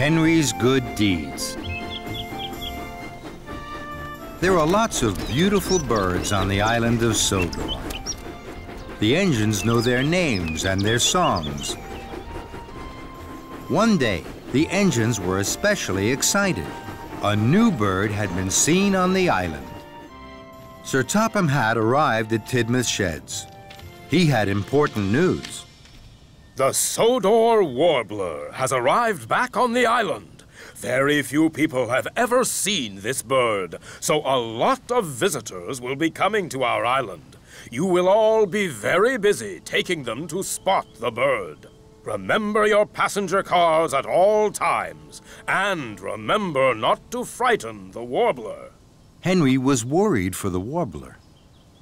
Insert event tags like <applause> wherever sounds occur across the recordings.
Henry's Good Deeds. There are lots of beautiful birds on the island of Sodor. The engines know their names and their songs. One day, the engines were especially excited. A new bird had been seen on the island. Sir Topham Hatt arrived at Tidmouth Sheds. He had important news. The Sodor Warbler has arrived back on the island. Very few people have ever seen this bird, so a lot of visitors will be coming to our island. You will all be very busy taking them to spot the bird. Remember your passenger cars at all times, and remember not to frighten the warbler. Henry was worried for the warbler.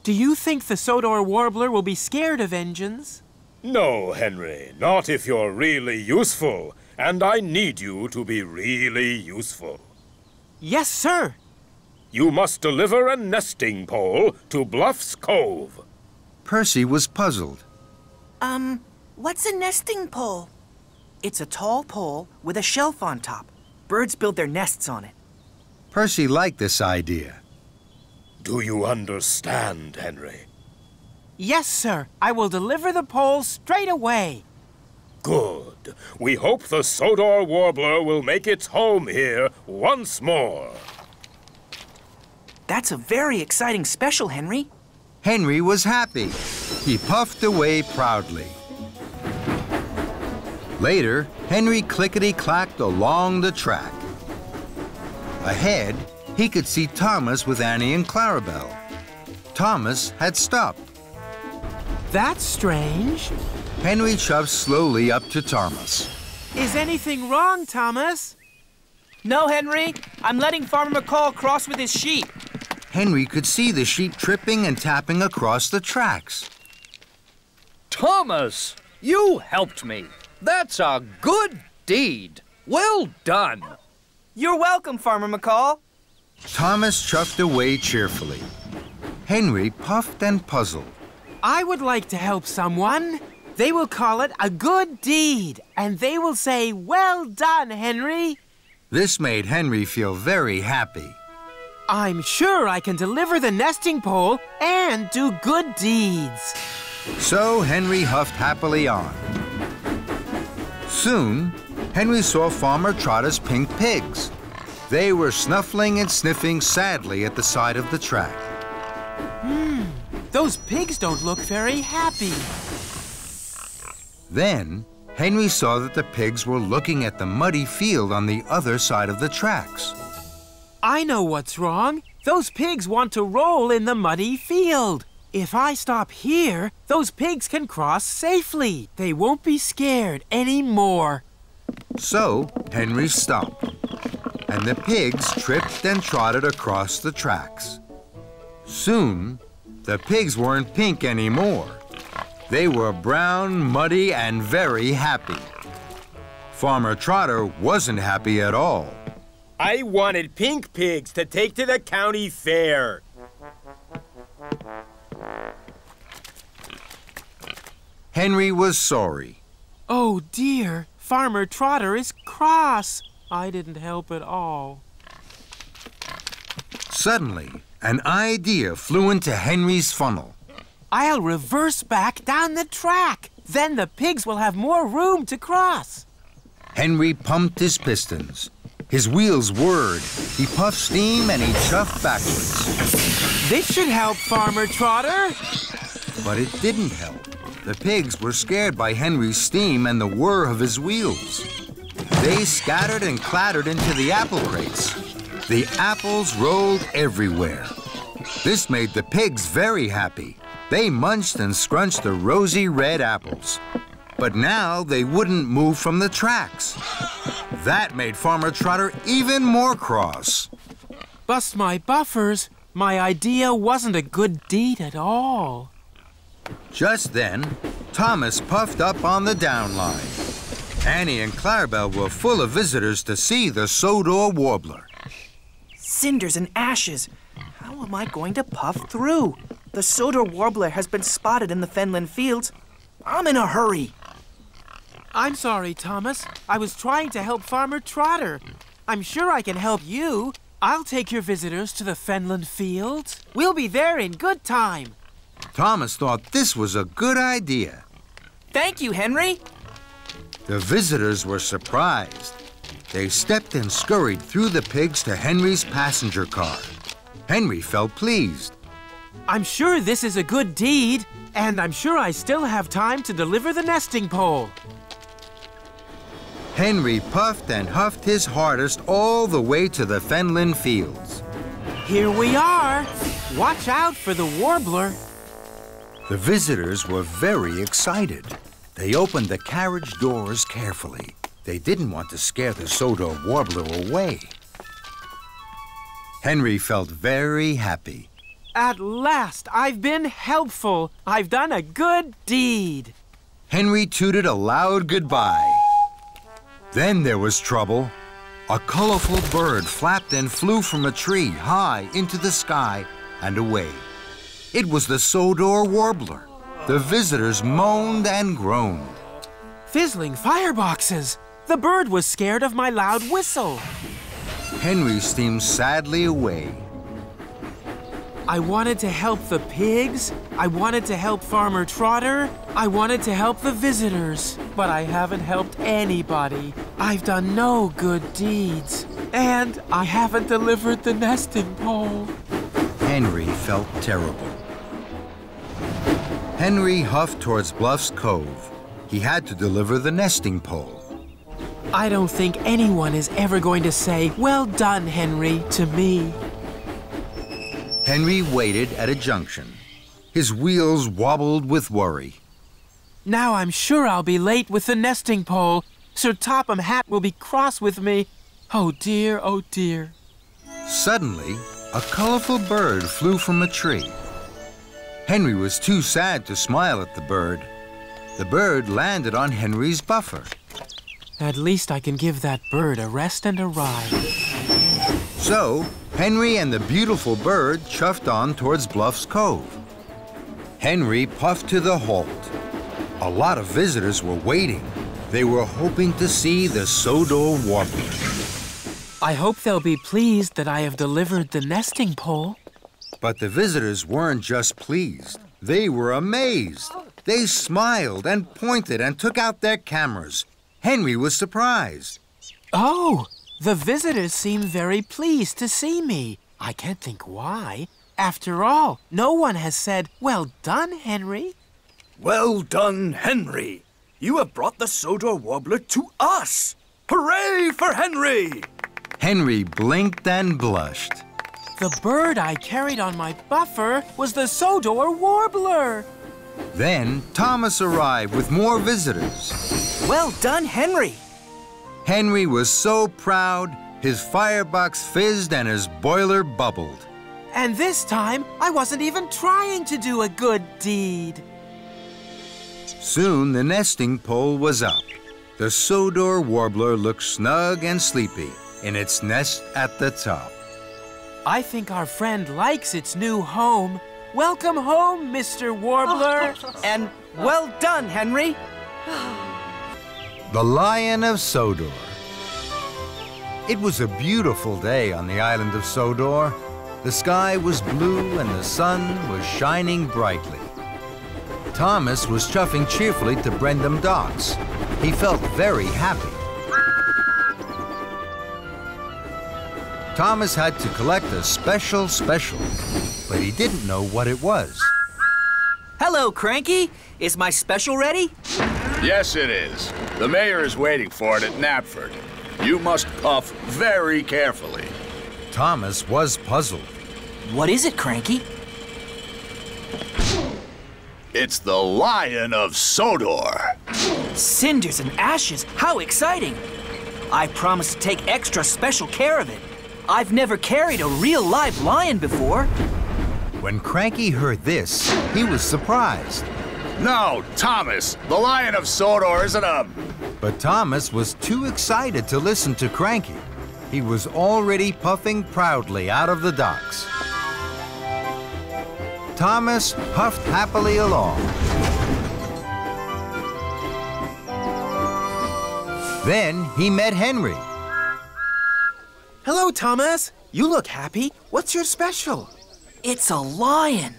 Do you think the Sodor Warbler will be scared of engines? No, Henry, not if you're really useful. And I need you to be really useful. Yes, sir. You must deliver a nesting pole to Bluff's Cove. Percy was puzzled. Um, what's a nesting pole? It's a tall pole with a shelf on top. Birds build their nests on it. Percy liked this idea. Do you understand, Henry? Yes, sir. I will deliver the pole straight away. Good. We hope the Sodor Warbler will make its home here once more. That's a very exciting special, Henry. Henry was happy. He puffed away proudly. Later, Henry clickety-clacked along the track. Ahead, he could see Thomas with Annie and Clarabelle. Thomas had stopped. That's strange. Henry shoved slowly up to Thomas. Is anything wrong, Thomas? No, Henry. I'm letting Farmer McCall cross with his sheep. Henry could see the sheep tripping and tapping across the tracks. Thomas, you helped me. That's a good deed. Well done. You're welcome, Farmer McCall. Thomas chuffed away cheerfully. Henry puffed and puzzled. I would like to help someone. They will call it a good deed, and they will say, Well done, Henry. This made Henry feel very happy. I'm sure I can deliver the nesting pole and do good deeds. So Henry huffed happily on. Soon, Henry saw Farmer Trotter's pink pigs. They were snuffling and sniffing sadly at the side of the track. Hmm, those pigs don't look very happy. Then, Henry saw that the pigs were looking at the muddy field on the other side of the tracks. I know what's wrong. Those pigs want to roll in the muddy field. If I stop here, those pigs can cross safely. They won't be scared anymore. So, Henry stopped, and the pigs tripped and trotted across the tracks. Soon, the pigs weren't pink anymore. They were brown, muddy, and very happy. Farmer Trotter wasn't happy at all. I wanted pink pigs to take to the county fair. Henry was sorry. Oh dear, Farmer Trotter is cross. I didn't help at all. Suddenly, an idea flew into Henry's funnel. I'll reverse back down the track. Then the pigs will have more room to cross. Henry pumped his pistons. His wheels whirred. He puffed steam and he chuffed backwards. This should help, Farmer Trotter. But it didn't help. The pigs were scared by Henry's steam and the whir of his wheels. They scattered and clattered into the apple crates. The apples rolled everywhere. This made the pigs very happy. They munched and scrunched the rosy red apples. But now they wouldn't move from the tracks. That made Farmer Trotter even more cross. Bust my buffers. My idea wasn't a good deed at all. Just then, Thomas puffed up on the down line. Annie and Clarabelle were full of visitors to see the Sodor Warbler. Cinders and ashes. How am I going to puff through? The Sodor Warbler has been spotted in the Fenland fields. I'm in a hurry. I'm sorry, Thomas. I was trying to help Farmer Trotter. I'm sure I can help you. I'll take your visitors to the Fenland fields. We'll be there in good time. Thomas thought this was a good idea. Thank you, Henry. The visitors were surprised. They stepped and scurried through the pigs to Henry's passenger car. Henry felt pleased. I'm sure this is a good deed, and I'm sure I still have time to deliver the nesting pole. Henry puffed and huffed his hardest all the way to the Fenland fields. Here we are. Watch out for the warbler. The visitors were very excited. They opened the carriage doors carefully. They didn't want to scare the Sodor warbler away. Henry felt very happy. At last, I've been helpful. I've done a good deed. Henry tooted a loud goodbye. Then there was trouble. A colorful bird flapped and flew from a tree high into the sky and away. It was the Sodor warbler. The visitors moaned and groaned. Fizzling fireboxes. The bird was scared of my loud whistle. Henry steamed sadly away. I wanted to help the pigs. I wanted to help Farmer Trotter. I wanted to help the visitors. But I haven't helped anybody. I've done no good deeds. And I haven't delivered the nesting pole. Henry felt terrible. Henry huffed towards Bluff's Cove. He had to deliver the nesting pole. I don't think anyone is ever going to say, Well done, Henry, to me. Henry waited at a junction. His wheels wobbled with worry. Now I'm sure I'll be late with the nesting pole. Sir Topham Hatt will be cross with me. Oh dear, oh dear. Suddenly, a colorful bird flew from a tree. Henry was too sad to smile at the bird. The bird landed on Henry's buffer. At least I can give that bird a rest and a ride. So, Henry and the beautiful bird chuffed on towards Bluff's Cove. Henry puffed to the halt. A lot of visitors were waiting. They were hoping to see the Sodor warbler. I hope they'll be pleased that I have delivered the nesting pole. But the visitors weren't just pleased. They were amazed. They smiled and pointed and took out their cameras. Henry was surprised. Oh, the visitors seem very pleased to see me. I can't think why. After all, no one has said, Well done, Henry. Well done, Henry. You have brought the Sodor Warbler to us. Hooray for Henry! Henry blinked and blushed. The bird I carried on my buffer was the Sodor Warbler. Then Thomas arrived with more visitors. Well done, Henry. Henry was so proud, his firebox fizzed and his boiler bubbled. And this time, I wasn't even trying to do a good deed. Soon the nesting pole was up. The Sodor warbler looked snug and sleepy in its nest at the top. I think our friend likes its new home. Welcome home, Mr. Warbler. <laughs> And well done, Henry. The Lion of Sodor. It was a beautiful day on the island of Sodor. The sky was blue and the sun was shining brightly. Thomas was chuffing cheerfully to Brendam Docks. He felt very happy. Thomas had to collect a special special, but he didn't know what it was. Hello, Cranky. Is my special ready? Yes, it is. The mayor is waiting for it at Knapford. You must puff very carefully. Thomas was puzzled. What is it, Cranky? It's the Lion of Sodor. Cinders and ashes. How exciting! I promise to take extra special care of it. I've never carried a real live lion before. When Cranky heard this, he was surprised. No, Thomas, the Lion of Sodor isn't a. But Thomas was too excited to listen to Cranky. He was already puffing proudly out of the docks. Thomas puffed happily along. Then he met Henry. Hello, Thomas. You look happy. What's your special? It's a lion.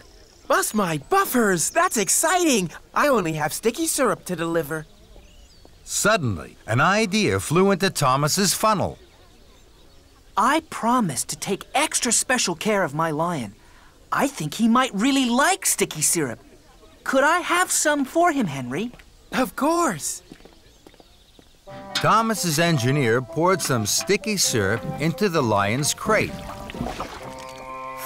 Bust my buffers! That's exciting! I only have sticky syrup to deliver. Suddenly, an idea flew into Thomas's funnel. I promised to take extra special care of my lion. I think he might really like sticky syrup. Could I have some for him, Henry? Of course. Thomas's engineer poured some sticky syrup into the lion's crate.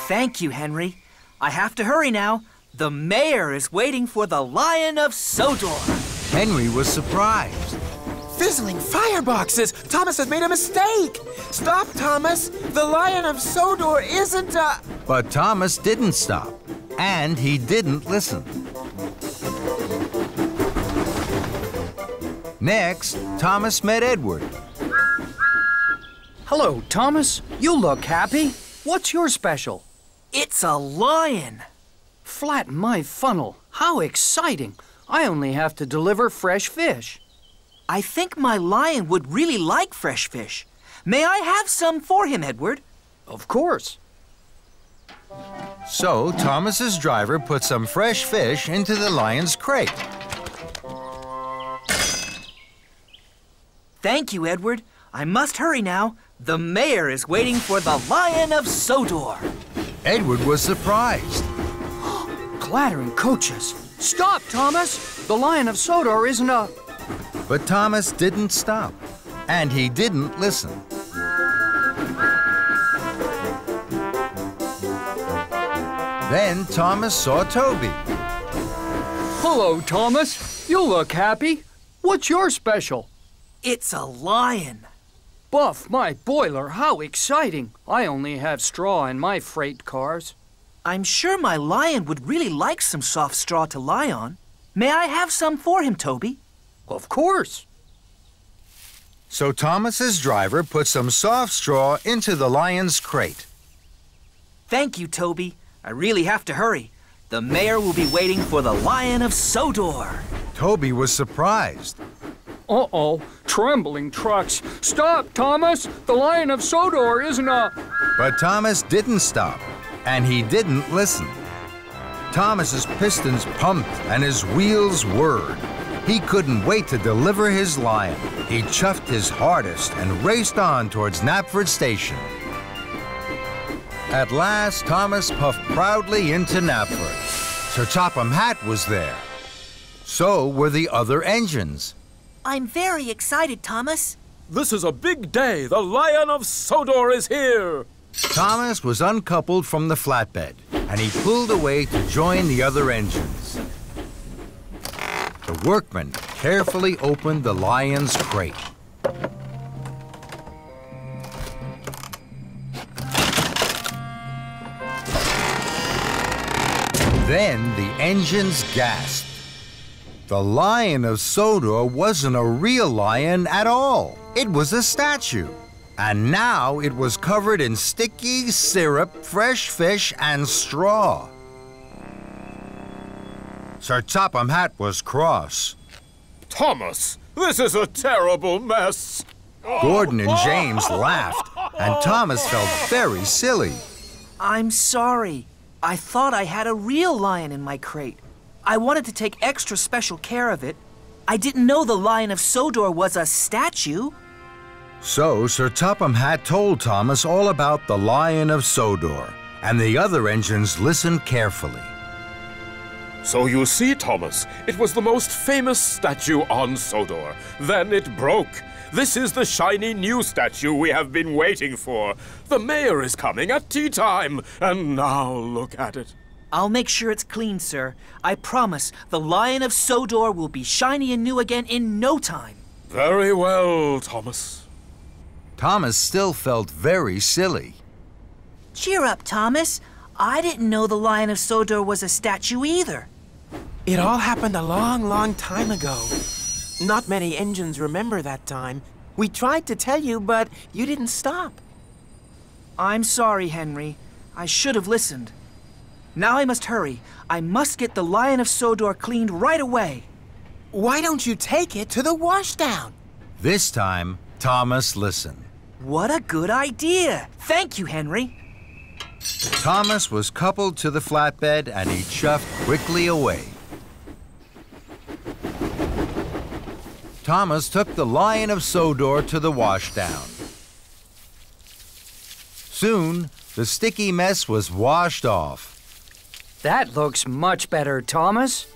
Thank you, Henry. I have to hurry now. The mayor is waiting for the Lion of Sodor. Henry was surprised. Fizzling fireboxes! Thomas has made a mistake! Stop, Thomas! The Lion of Sodor isn't a. But Thomas didn't stop, and he didn't listen. Next, Thomas met Edward. Hello, Thomas. You look happy. What's your special? It's a lion. Flatten my funnel. How exciting. I only have to deliver fresh fish. I think my lion would really like fresh fish. May I have some for him, Edward? Of course. So Thomas's driver put some fresh fish into the lion's crate. Thank you, Edward. I must hurry now. The mayor is waiting for the Lion of Sodor. Edward was surprised. <gasps> Clattering coaches. Stop, Thomas! The Lion of Sodor isn't a. But Thomas didn't stop, and he didn't listen. Then Thomas saw Toby. Hello, Thomas. You look happy. What's your special? It's a lion. Buff, my boiler, how exciting! I only have straw in my freight cars. I'm sure my lion would really like some soft straw to lie on. May I have some for him, Toby? Of course. So Thomas's driver put some soft straw into the lion's crate. Thank you, Toby. I really have to hurry. The mayor will be waiting for the Lion of Sodor. Toby was surprised. Uh oh, trembling trucks. Stop, Thomas! The Lion of Sodor isn't a. But Thomas didn't stop, and he didn't listen. Thomas's pistons pumped and his wheels whirred. He couldn't wait to deliver his lion. He chuffed his hardest and raced on towards Knapford Station. At last, Thomas puffed proudly into Knapford. Sir Topham Hatt was there. So were the other engines. I'm very excited, Thomas. This is a big day. The Lion of Sodor is here. Thomas was uncoupled from the flatbed, and he pulled away to join the other engines. The workmen carefully opened the lion's crate. Then the engines gasped. The Lion of Sodor wasn't a real lion at all. It was a statue. And now it was covered in sticky syrup, fresh fish, and straw. Sir Topham Hatt was cross. Thomas, this is a terrible mess. Gordon and James laughed, and Thomas felt very silly. I'm sorry. I thought I had a real lion in my crate. I wanted to take extra special care of it. I didn't know the Lion of Sodor was a statue. So Sir Topham Hatt told Thomas all about the Lion of Sodor, and the other engines listened carefully. So you see, Thomas, it was the most famous statue on Sodor. Then it broke. This is the shiny new statue we have been waiting for. The mayor is coming at tea time, and now look at it. I'll make sure it's clean, sir. I promise the Lion of Sodor will be shiny and new again in no time. Very well, Thomas. Thomas still felt very silly. Cheer up, Thomas. I didn't know the Lion of Sodor was a statue either. It all happened a long, long time ago. Not many engines remember that time. We tried to tell you, but you didn't stop. I'm sorry, Henry. I should have listened. Now I must hurry. I must get the Lion of Sodor cleaned right away. Why don't you take it to the washdown? This time, Thomas listened. What a good idea. Thank you, Henry. Thomas was coupled to the flatbed and he chuffed quickly away. Thomas took the Lion of Sodor to the washdown. Soon, the sticky mess was washed off. That looks much better, Thomas.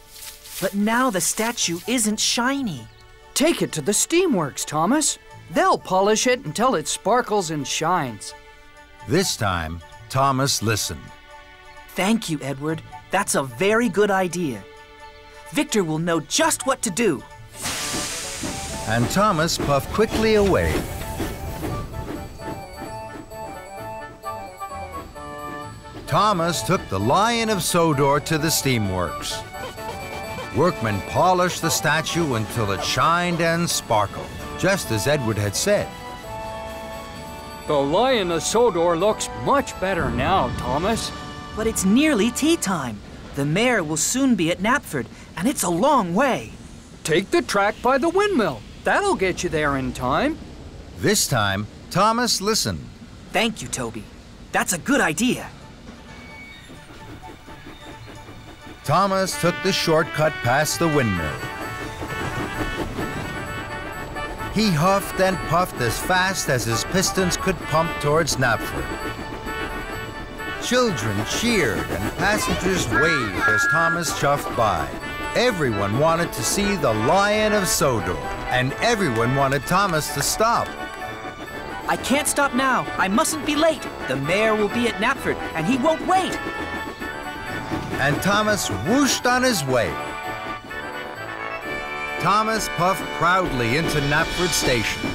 But now the statue isn't shiny. Take it to the steamworks, Thomas. They'll polish it until it sparkles and shines. This time, Thomas listened. Thank you, Edward. That's a very good idea. Victor will know just what to do. And Thomas puffed quickly away. Thomas took the Lion of Sodor to the steamworks. Workmen polished the statue until it shined and sparkled, just as Edward had said. The Lion of Sodor looks much better now, Thomas. But it's nearly tea time. The mayor will soon be at Knapford, and it's a long way. Take the track by the windmill. That'll get you there in time. This time, Thomas listened. Thank you, Toby. That's a good idea. Thomas took the shortcut past the windmill. He huffed and puffed as fast as his pistons could pump towards Knapford. Children cheered and passengers waved as Thomas chuffed by. Everyone wanted to see the Lion of Sodor, and everyone wanted Thomas to stop. I can't stop now. I mustn't be late. The mayor will be at Knapford, and he won't wait. And Thomas whooshed on his way. Thomas puffed proudly into Knapford Station.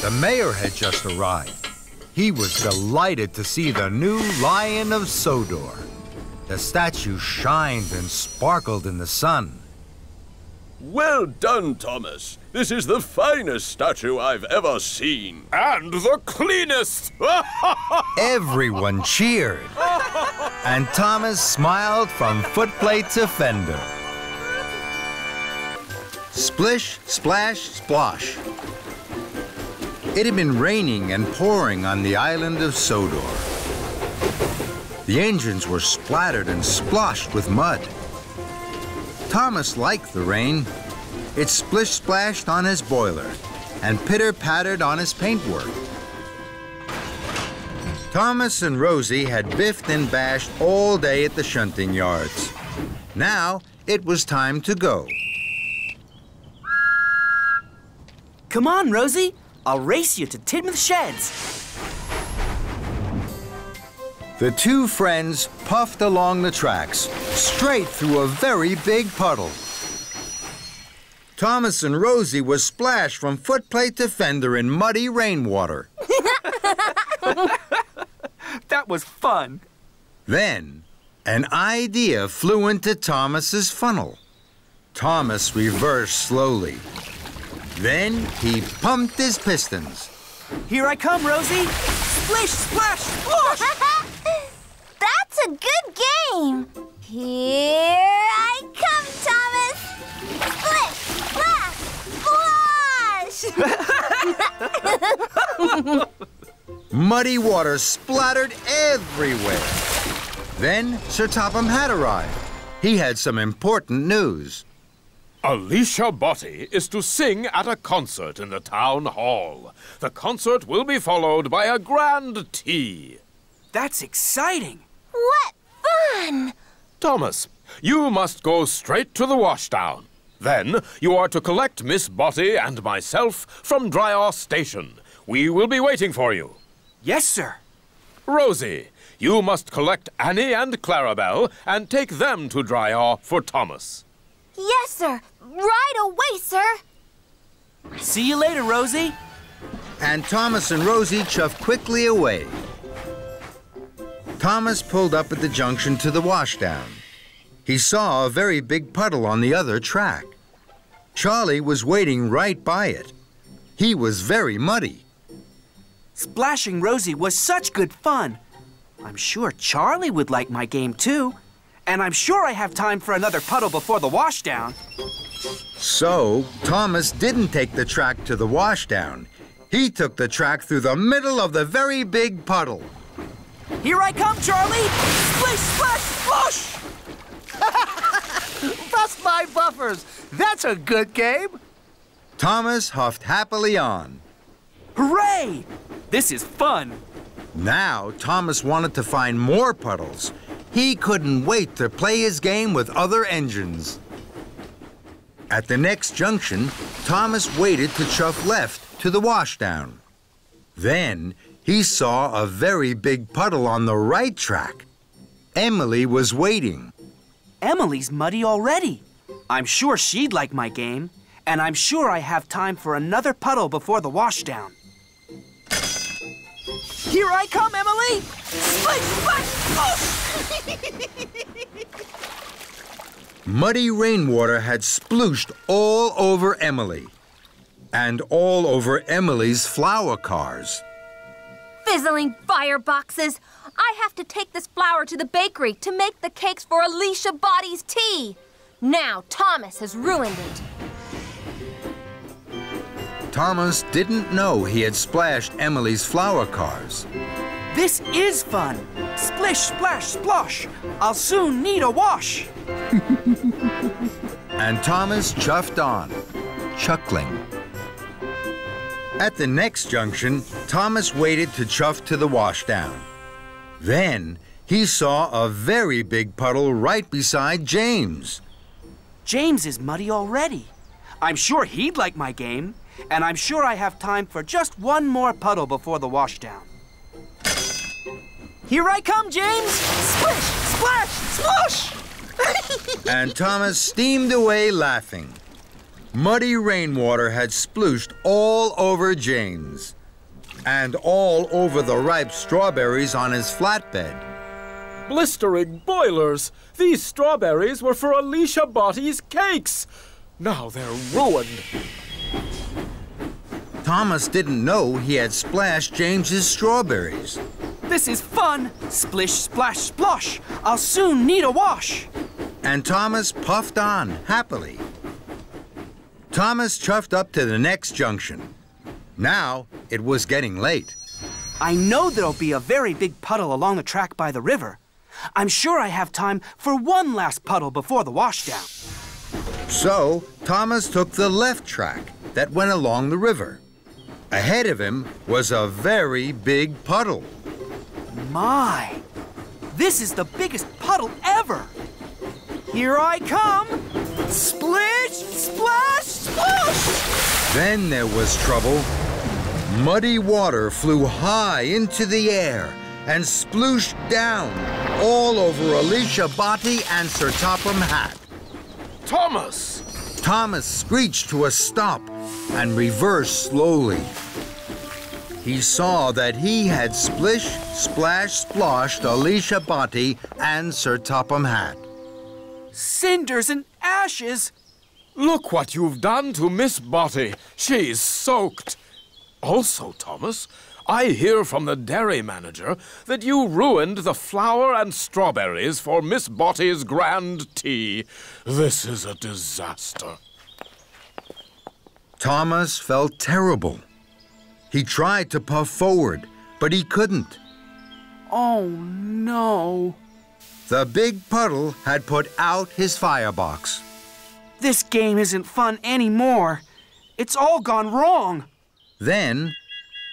The mayor had just arrived. He was delighted to see the new Lion of Sodor. The statue shined and sparkled in the sun. Well done, Thomas. This is the finest statue I've ever seen. And the cleanest! <laughs> Everyone cheered. And Thomas smiled from footplate to fender. Splish, splash, splosh. It had been raining and pouring on the island of Sodor. The engines were splattered and sploshed with mud. Thomas liked the rain. It splish splashed on his boiler and pitter pattered on his paintwork. Thomas and Rosie had biffed and bashed all day at the shunting yards. Now it was time to go. Come on, Rosie. I'll race you to Tidmouth Sheds. The two friends puffed along the tracks, straight through a very big puddle. Thomas and Rosie were splashed from footplate to fender in muddy rainwater. <laughs> That was fun. Then, an idea flew into Thomas's funnel. Thomas reversed slowly. Then he pumped his pistons. Here I come, Rosie. Splish, splash, splosh. <laughs> That's a good game. Here I come, Thomas. Splish, splash, splash. <laughs> Muddy water splattered everywhere. Then Sir Topham Hatt arrived. He had some important news. Alicia Botti is to sing at a concert in the town hall. The concert will be followed by a grand tea. That's exciting. what fun! Thomas, you must go straight to the washdown. Then you are to collect Miss Botti and myself from Dryaw Station. We will be waiting for you. Yes, sir. Rosie, you must collect Annie and Clarabelle and take them to Dryaw for Thomas. Yes, sir. Right away, sir. See you later, Rosie. And Thomas and Rosie chuffed quickly away. Thomas pulled up at the junction to the washdown. He saw a very big puddle on the other track. Charlie was waiting right by it. He was very muddy. Splashing Rosie was such good fun. I'm sure Charlie would like my game too. And I'm sure I have time for another puddle before the washdown. So, Thomas didn't take the track to the washdown. He took the track through the middle of the very big puddle. Here I come, Charlie! Splish, splash, splosh! Bust <laughs> my buffers! That's a good game! Thomas huffed happily on. Hooray! This is fun. Now, Thomas wanted to find more puddles. He couldn't wait to play his game with other engines. At the next junction, Thomas waited to chuff left to the washdown. Then he saw a very big puddle on the right track. Emily was waiting. Emily's muddy already. I'm sure she'd like my game, and I'm sure I have time for another puddle before the washdown. Here I come, Emily! Splish, splash, splosh! Muddy rainwater had splooshed all over Emily and all over Emily's flour cars. Fizzling fireboxes! I have to take this flour to the bakery to make the cakes for Alicia Botti's tea. Now Thomas has ruined it. Thomas didn't know he had splashed Emily's flour cars. This is fun. Splish, splash, splosh. I'll soon need a wash. <laughs> And Thomas chuffed on, chuckling. At the next junction, Thomas waited to chuff to the washdown. Then he saw a very big puddle right beside James. James is muddy already. I'm sure he'd like my game, and I'm sure I have time for just one more puddle before the washdown. Here I come, James! Splish, splash, splosh! <laughs> and Thomas steamed away laughing. Muddy rainwater had splooshed all over James and all over the ripe strawberries on his flatbed. Blistering boilers! These strawberries were for Alicia Botti's cakes! Now they're ruined. Thomas didn't know he had splashed James's strawberries. This is fun! Splish, splash, splosh! I'll soon need a wash! And Thomas puffed on happily. Thomas chuffed up to the next junction. Now it was getting late. I know there'll be a very big puddle along the track by the river. I'm sure I have time for one last puddle before the washdown. So Thomas took the left track that went along the river. Ahead of him was a very big puddle. My! This is the biggest puddle ever! Here I come! Splish, splash, splash! Then there was trouble. Muddy water flew high into the air and splooshed down all over Alicia Botti and Sir Topham Hatt. Thomas! Thomas screeched to a stop and reversed slowly. He saw that he had splish, splash, splashed Alicia Botti and Sir Topham Hatt. Cinders and ashes! Look what you've done to Miss Botti. She's soaked. Also, Thomas, I hear from the dairy manager that you ruined the flour and strawberries for Miss Botti's grand tea. This is a disaster. Thomas felt terrible. He tried to puff forward, but he couldn't. Oh, no. The big puddle had put out his firebox. This game isn't fun anymore. It's all gone wrong. Then,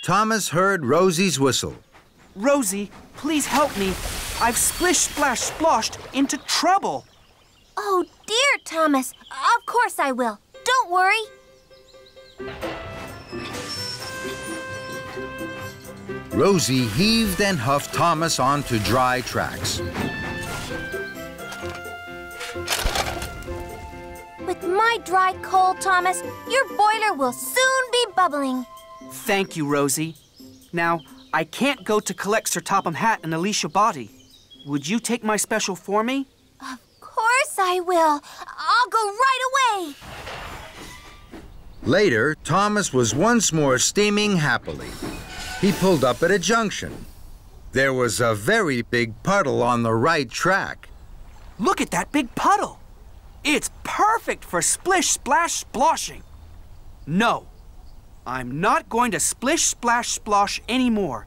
Thomas heard Rosie's whistle. Rosie, please help me. I've splish splash sploshed into trouble. Oh, dear, Thomas. Of course I will. Don't worry. Rosie heaved and huffed Thomas onto dry tracks. With my dry coal, Thomas, your boiler will soon be bubbling. Thank you, Rosie. Now, I can't go to collect Sir Topham Hatt and Alicia Botti. Would you take my special for me? Of course I will. I'll go right away. Later, Thomas was once more steaming happily. He pulled up at a junction. There was a very big puddle on the right track. Look at that big puddle. It's perfect for splish, splash, sploshing. No, I'm not going to splish, splash, splosh anymore.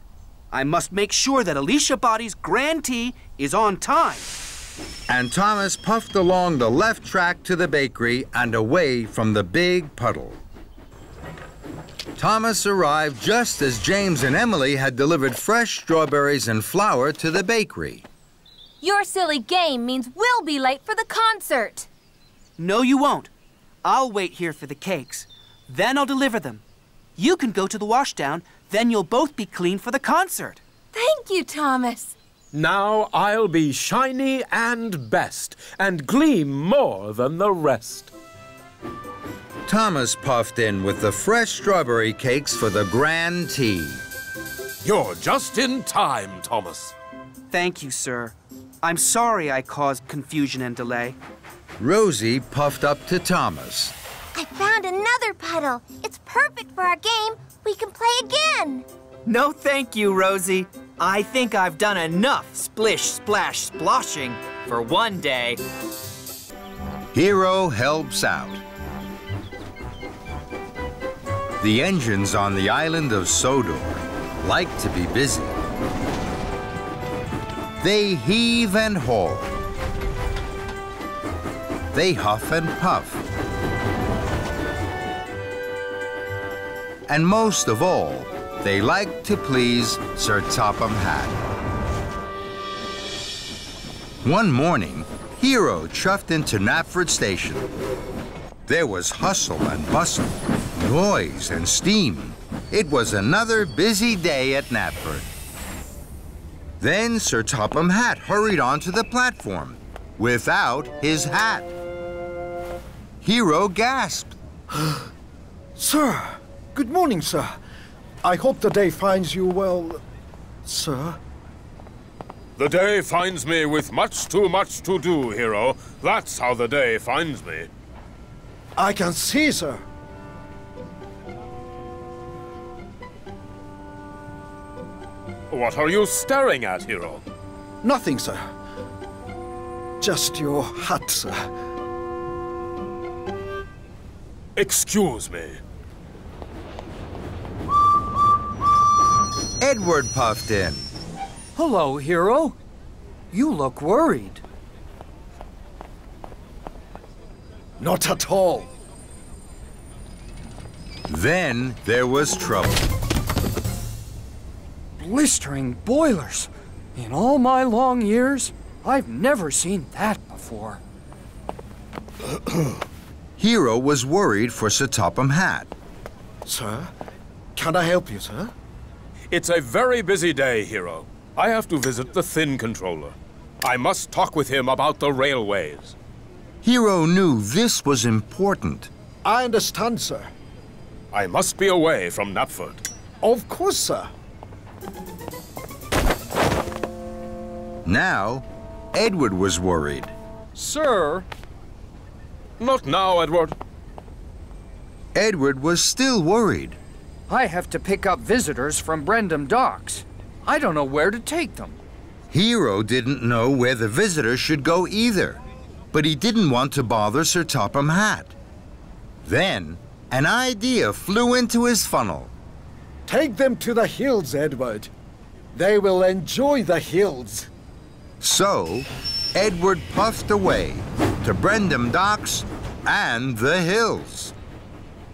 I must make sure that Alicia Botti's grand tea is on time. And Thomas puffed along the left track to the bakery and away from the big puddle. Thomas arrived just as James and Emily had delivered fresh strawberries and flour to the bakery. Your silly game means we'll be late for the concert. No, you won't. I'll wait here for the cakes. Then I'll deliver them. You can go to the washdown, then you'll both be clean for the concert. Thank you, Thomas. Now I'll be shiny and best, and gleam more than the rest. Thomas puffed in with the fresh strawberry cakes for the grand tea. You're just in time, Thomas. Thank you, sir. I'm sorry I caused confusion and delay. Rosie puffed up to Thomas. I found another puddle. It's perfect for our game. We can play again. No, thank you, Rosie. I think I've done enough splish, splash, sploshing for one day. Hero helps out. The engines on the island of Sodor like to be busy. They heave and haul. They huff and puff. And most of all, they like to please Sir Topham Hatt. One morning, Hero chuffed into Knapford Station. There was hustle and bustle, noise and steam. It was another busy day at Knapford. Then Sir Topham Hatt hurried onto the platform without his hat. Hero gasped. <gasps> Sir, good morning, sir. I hope the day finds you well, sir. The day finds me with much too much to do, Hero. That's how the day finds me. I can see, sir. What are you staring at, Hero? Nothing, sir. Just your hat, sir. Excuse me. Edward puffed in. Hello, Hero. You look worried. Not at all. Then there was trouble. Blistering boilers. In all my long years, I've never seen that before. <clears throat> Hero was worried for Sir Topham Hatt. Sir, can I help you, sir? It's a very busy day, Hero. I have to visit the Thin Controller. I must talk with him about the railways. Hero knew this was important. I understand, sir. I must be away from Knapford. Of course, sir. Now, Edward was worried. Sir? Not now, Edward. Edward was still worried. I have to pick up visitors from Brendam Docks. I don't know where to take them. Hero didn't know where the visitors should go either, but he didn't want to bother Sir Topham Hatt. Then, an idea flew into his funnel. Take them to the hills, Edward. They will enjoy the hills. So, Edward puffed away to Brendam Docks and the hills.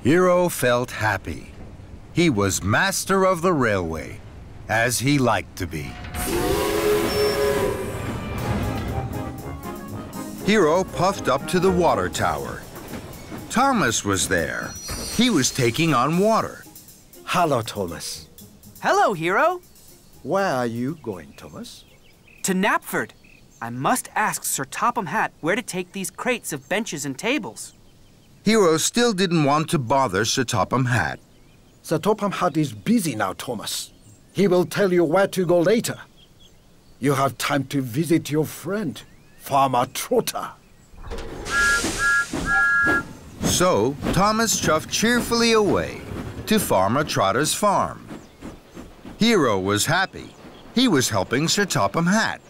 Hero felt happy. He was master of the railway, as he liked to be. Hero puffed up to the water tower. Thomas was there. He was taking on water. Hello, Thomas. Hello, Hero. Where are you going, Thomas? To Knapford. I must ask Sir Topham Hatt where to take these crates of benches and tables. Hero still didn't want to bother Sir Topham Hatt. Sir Topham Hatt is busy now, Thomas. He will tell you where to go later. You have time to visit your friend, Farmer Trotter. So, Thomas chuffed cheerfully away to Farmer Trotter's farm. Hero was happy. He was helping Sir Topham Hatt.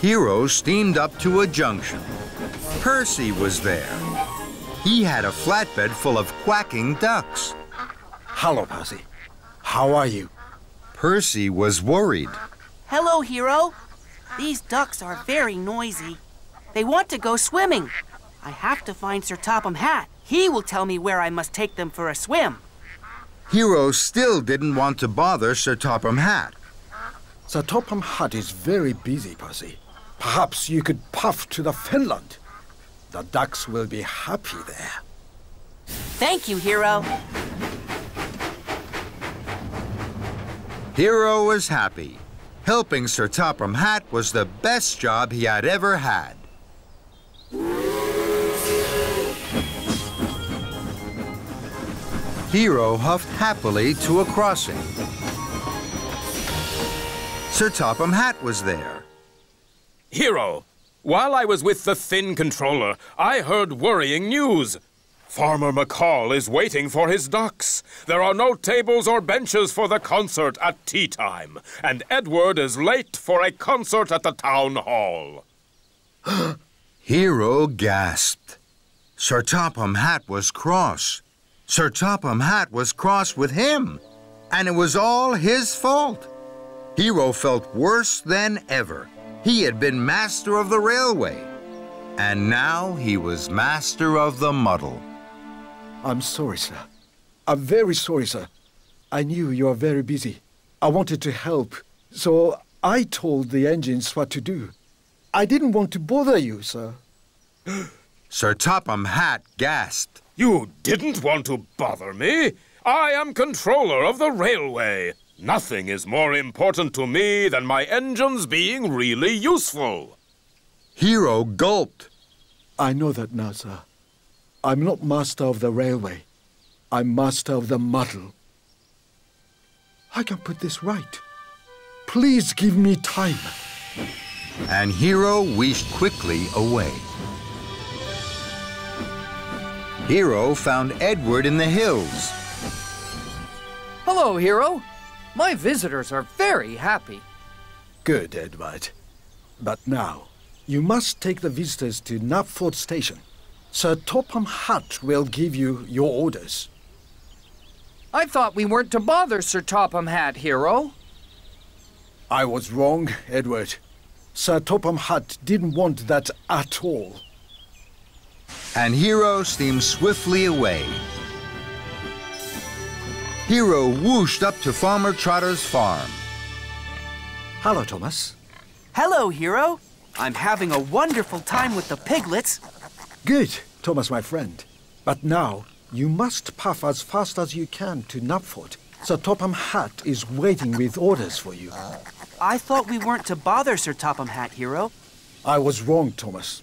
Hero steamed up to a junction. Percy was there. He had a flatbed full of quacking ducks. Hello, Percy. How are you? Percy was worried. Hello, Hero. These ducks are very noisy. They want to go swimming. I have to find Sir Topham Hatt. He will tell me where I must take them for a swim. Hero still didn't want to bother Sir Topham Hatt. Sir Topham Hatt is very busy, Percy. Perhaps you could puff to the Fenland. The ducks will be happy there. Thank you, Hero. Hero was happy. Helping Sir Topham Hatt was the best job he had ever had. Hero huffed happily to a crossing. Sir Topham Hatt was there. Hero, while I was with the Thin Controller, I heard worrying news. Farmer McColl is waiting for his ducks. There are no tables or benches for the concert at tea time, and Edward is late for a concert at the town hall. <gasps> Hero gasped. Sir Topham Hatt was cross. Sir Topham Hatt was cross with him, and it was all his fault. Hero felt worse than ever. He had been master of the railway, and now he was master of the muddle. I'm sorry, sir. I'm very sorry, sir. I knew you are very busy. I wanted to help, so I told the engines what to do. I didn't want to bother you, sir. <gasps> Sir Topham Hatt gasped. You didn't want to bother me. I am controller of the railway. Nothing is more important to me than my engines being really useful. Hero gulped. I know that now, sir. I'm not master of the railway. I'm master of the muddle. I can put this right. Please give me time. And Hero wished quickly away. Hero found Edward in the hills. Hello, Hero. My visitors are very happy. Good, Edward. But now, you must take the visitors to Knapford Station. Sir Topham Hatt will give you your orders. I thought we weren't to bother Sir Topham Hatt, Hero. I was wrong, Edward. Sir Topham Hatt didn't want that at all. And Hero steams swiftly away. Hero whooshed up to Farmer Trotter's farm. Hello, Thomas. Hello, Hero. I'm having a wonderful time with the piglets. Good, Thomas, my friend. But now, you must puff as fast as you can to Knapford. Sir Topham Hatt is waiting with orders for you. I thought we weren't to bother Sir Topham Hatt, Hero. I was wrong, Thomas.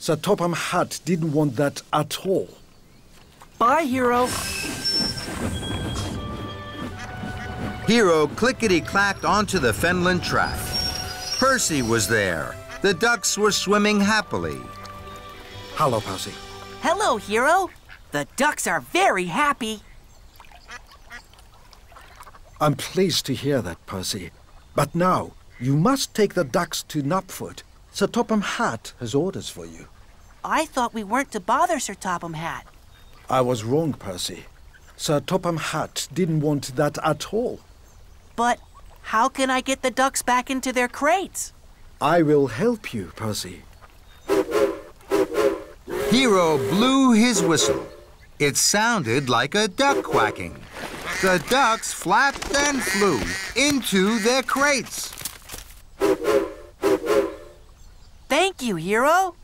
Sir Topham Hatt didn't want that at all. Bye, Hero. Hero clickety-clacked onto the Fenland track. Percy was there. The ducks were swimming happily. Hello, Percy. Hello, Hero. The ducks are very happy. I'm pleased to hear that, Percy. But now, you must take the ducks to Knapford. Sir Topham Hatt has orders for you. I thought we weren't to bother Sir Topham Hatt. I was wrong, Percy. Sir Topham Hatt didn't want that at all. But how can I get the ducks back into their crates? I will help you, Percy. Hero blew his whistle. It sounded like a duck quacking. The ducks flapped and flew into their crates. Thank you, Hero.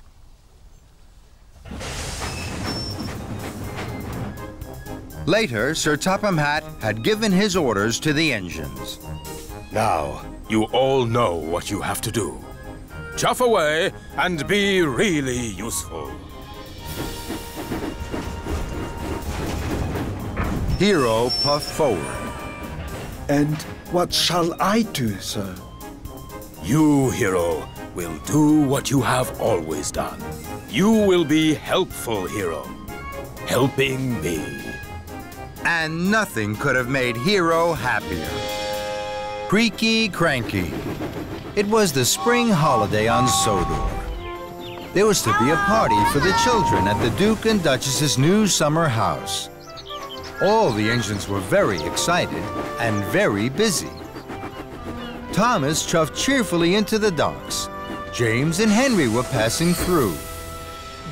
Later, Sir Topham Hatt had given his orders to the engines. Now, you all know what you have to do. Chuff away and be really useful. Hero puffed forward. And what shall I do, sir? You, Hero, will do what you have always done. You will be helpful, Hero. Helping me. And nothing could have made Hero happier. Creaky cranky. It was the spring holiday on Sodor. There was to be a party for the children at the Duke and Duchess's new summer house. All the engines were very excited and very busy. Thomas chuffed cheerfully into the docks. James and Henry were passing through.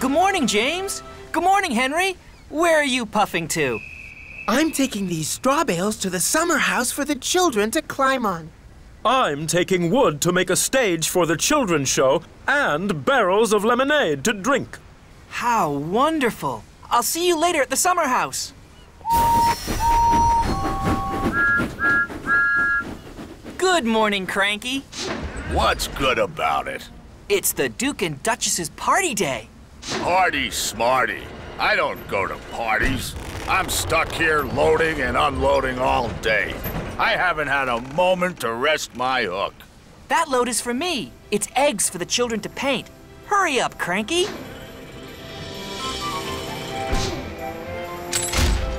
Good morning, James. Good morning, Henry. Where are you puffing to? I'm taking these straw bales to the summer house for the children to climb on. I'm taking wood to make a stage for the children's show and barrels of lemonade to drink. How wonderful. I'll see you later at the summer house. Good morning, Cranky. What's good about it? It's the Duke and Duchess's party day. Party smarty. I don't go to parties. I'm stuck here loading and unloading all day. I haven't had a moment to rest my hook. That load is for me. It's eggs for the children to paint. Hurry up, Cranky.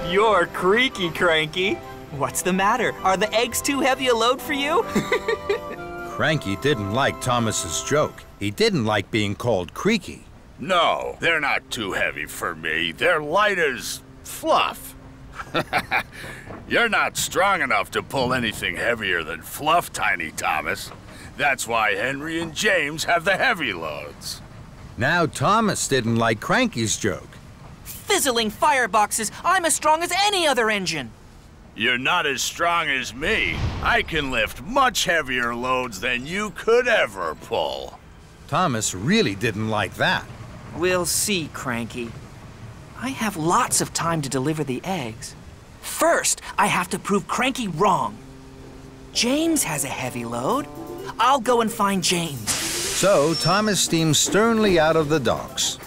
You're creaky, Cranky. What's the matter? Are the eggs too heavy a load for you? <laughs> Cranky didn't like Thomas's joke. He didn't like being called creaky. No, they're not too heavy for me. They're light as fluff. <laughs> You're not strong enough to pull anything heavier than fluff, Tiny Thomas. That's why Henry and James have the heavy loads. Now Thomas didn't like Cranky's joke. Fizzling fireboxes, I'm as strong as any other engine. You're not as strong as me. I can lift much heavier loads than you could ever pull. Thomas really didn't like that. We'll see, Cranky. I have lots of time to deliver the eggs. First, I have to prove Cranky wrong. James has a heavy load. I'll go and find James. So Thomas steamed sternly out of the docks.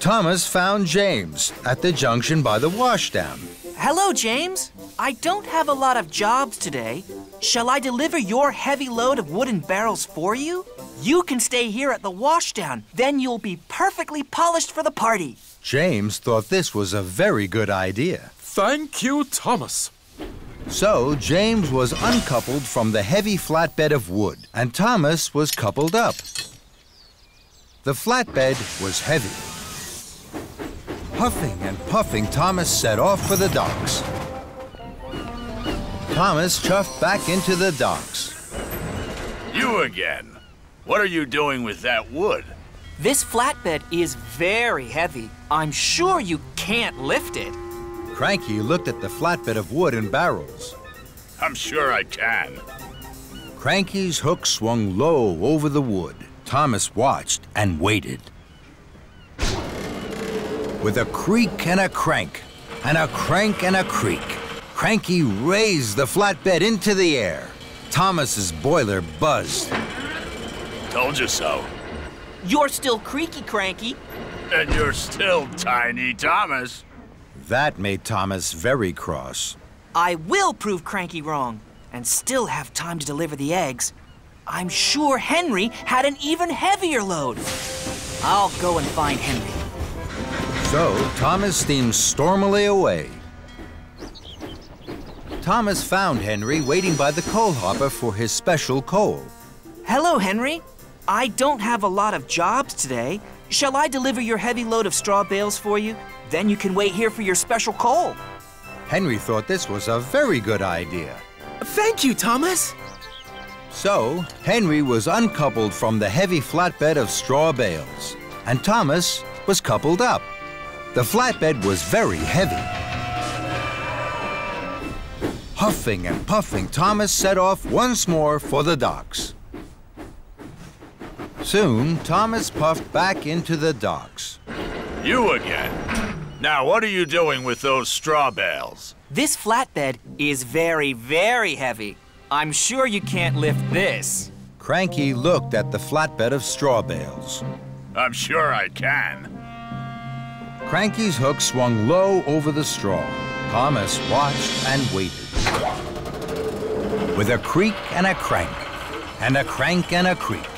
Thomas found James at the junction by the washdown. Hello, James. I don't have a lot of jobs today. Shall I deliver your heavy load of wooden barrels for you? You can stay here at the washdown. Then you'll be perfectly polished for the party. James thought this was a very good idea. Thank you, Thomas. So James was uncoupled from the heavy flatbed of wood, and Thomas was coupled up. The flatbed was heavy. Huffing and puffing, Thomas set off for the docks. Thomas chuffed back into the docks. You again. What are you doing with that wood? This flatbed is very heavy. I'm sure you can't lift it. Cranky looked at the flatbed of wood and barrels. I'm sure I can. Cranky's hook swung low over the wood. Thomas watched and waited. With a creak and a crank, and a crank and a creak, Cranky raised the flatbed into the air. Thomas's boiler buzzed. Told you so. You're still creaky, Cranky. And you're still Tiny Thomas. That made Thomas very cross. I will prove Cranky wrong and still have time to deliver the eggs. I'm sure Henry had an even heavier load. I'll go and find Henry. So Thomas steamed stormily away. Thomas found Henry waiting by the coal hopper for his special coal. Hello, Henry. I don't have a lot of jobs today. Shall I deliver your heavy load of straw bales for you? Then you can wait here for your special coal. Henry thought this was a very good idea. Thank you, Thomas. So, Henry was uncoupled from the heavy flatbed of straw bales, and Thomas was coupled up. The flatbed was very heavy. Huffing and puffing, Thomas set off once more for the docks. Soon, Thomas puffed back into the docks. You again. Now, what are you doing with those straw bales? This flatbed is very, very heavy. I'm sure you can't lift this. Cranky looked at the flatbed of straw bales. I'm sure I can. Cranky's hook swung low over the straw. Thomas watched and waited. With a creak and a crank, and a crank and a creak,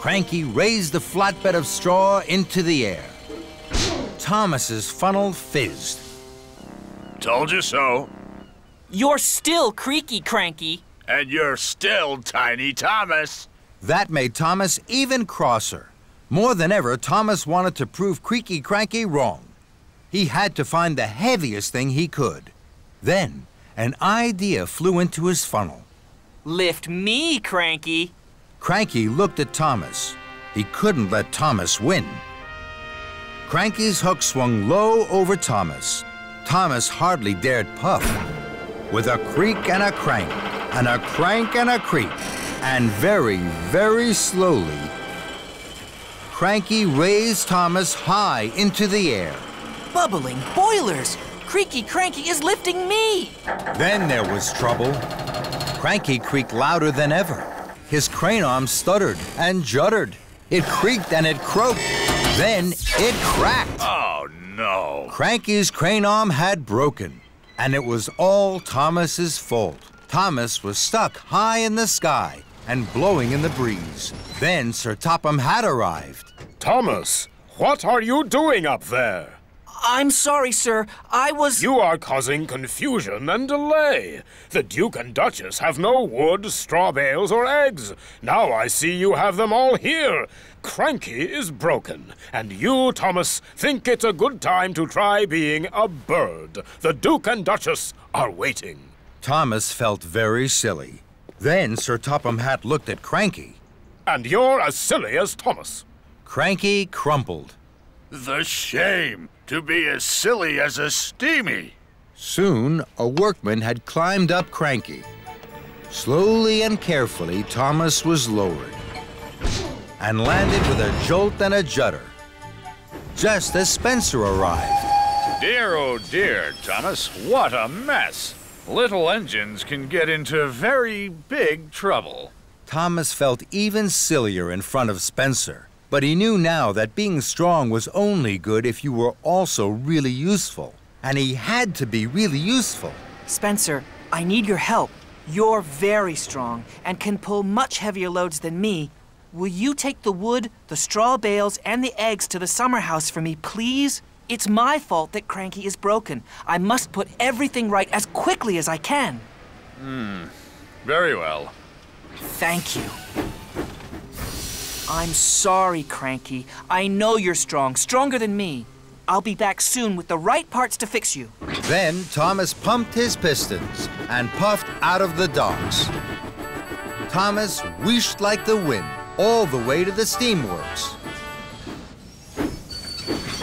Cranky raised the flatbed of straw into the air. Thomas's funnel fizzed. Told you so. You're still creaky, Cranky. And you're still Tiny Thomas. That made Thomas even crosser. More than ever, Thomas wanted to prove Creaky Cranky wrong. He had to find the heaviest thing he could. Then, an idea flew into his funnel. Lift me, Cranky. Cranky looked at Thomas. He couldn't let Thomas win. Cranky's hook swung low over Thomas. Thomas hardly dared puff. With a creak and a crank, and a crank and a creak, and very, very slowly, Cranky raised Thomas high into the air. Bubbling boilers! Creaky Cranky is lifting me! Then there was trouble. Cranky creaked louder than ever. His crane arm stuttered and juddered. It creaked and it croaked. Then it cracked. Oh, no. Cranky's crane arm had broken, and it was all Thomas's fault. Thomas was stuck high in the sky and blowing in the breeze. Then Sir Topham Hatt arrived. Thomas, what are you doing up there? I'm sorry, sir. I was. You are causing confusion and delay. The Duke and Duchess have no wood, straw bales, or eggs. Now I see you have them all here. Cranky is broken, and you, Thomas, think it's a good time to try being a bird. The Duke and Duchess are waiting. Thomas felt very silly. Then Sir Topham Hatt looked at Cranky. And you're as silly as Thomas. Cranky crumpled. The shame to be as silly as a steamy. Soon, a workman had climbed up Cranky. Slowly and carefully, Thomas was lowered and landed with a jolt and a judder. Just as Spencer arrived. Dear, oh dear, Thomas, what a mess. Little engines can get into very big trouble. Thomas felt even sillier in front of Spencer, but he knew now that being strong was only good if you were also really useful. And he had to be really useful. Spencer, I need your help. You're very strong and can pull much heavier loads than me. Will you take the wood, the straw bales, and the eggs to the summer house for me, please? It's my fault that Cranky is broken. I must put everything right as quickly as I can. Hmm. Very well. Thank you. I'm sorry, Cranky. I know you're strong, stronger than me. I'll be back soon with the right parts to fix you. Then Thomas pumped his pistons and puffed out of the docks. Thomas wheeshed like the wind all the way to the steamworks.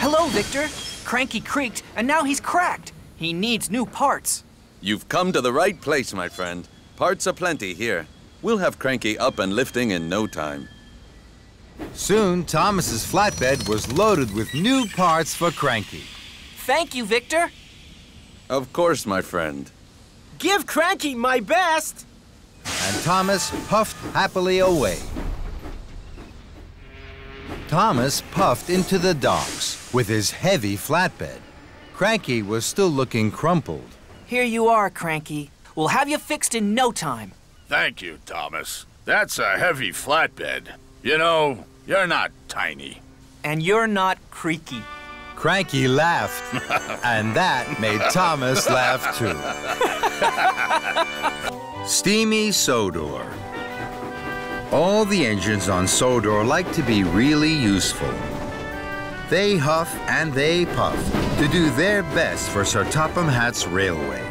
Hello, Victor. Cranky creaked, and now he's cracked. He needs new parts. You've come to the right place, my friend. Parts aplenty here. We'll have Cranky up and lifting in no time. Soon, Thomas's flatbed was loaded with new parts for Cranky. Thank you, Victor. Of course, my friend. Give Cranky my best. And Thomas puffed happily away. Thomas puffed into the docks with his heavy flatbed. Cranky was still looking crumpled. Here you are, Cranky. We'll have you fixed in no time. Thank you, Thomas. That's a heavy flatbed. You know, you're not tiny. And you're not creaky. Cranky laughed, <laughs> and that made Thomas laugh too. <laughs> Steamy Sodor. All the engines on Sodor like to be really useful. They huff and they puff to do their best for Sir Topham Hatt's railway.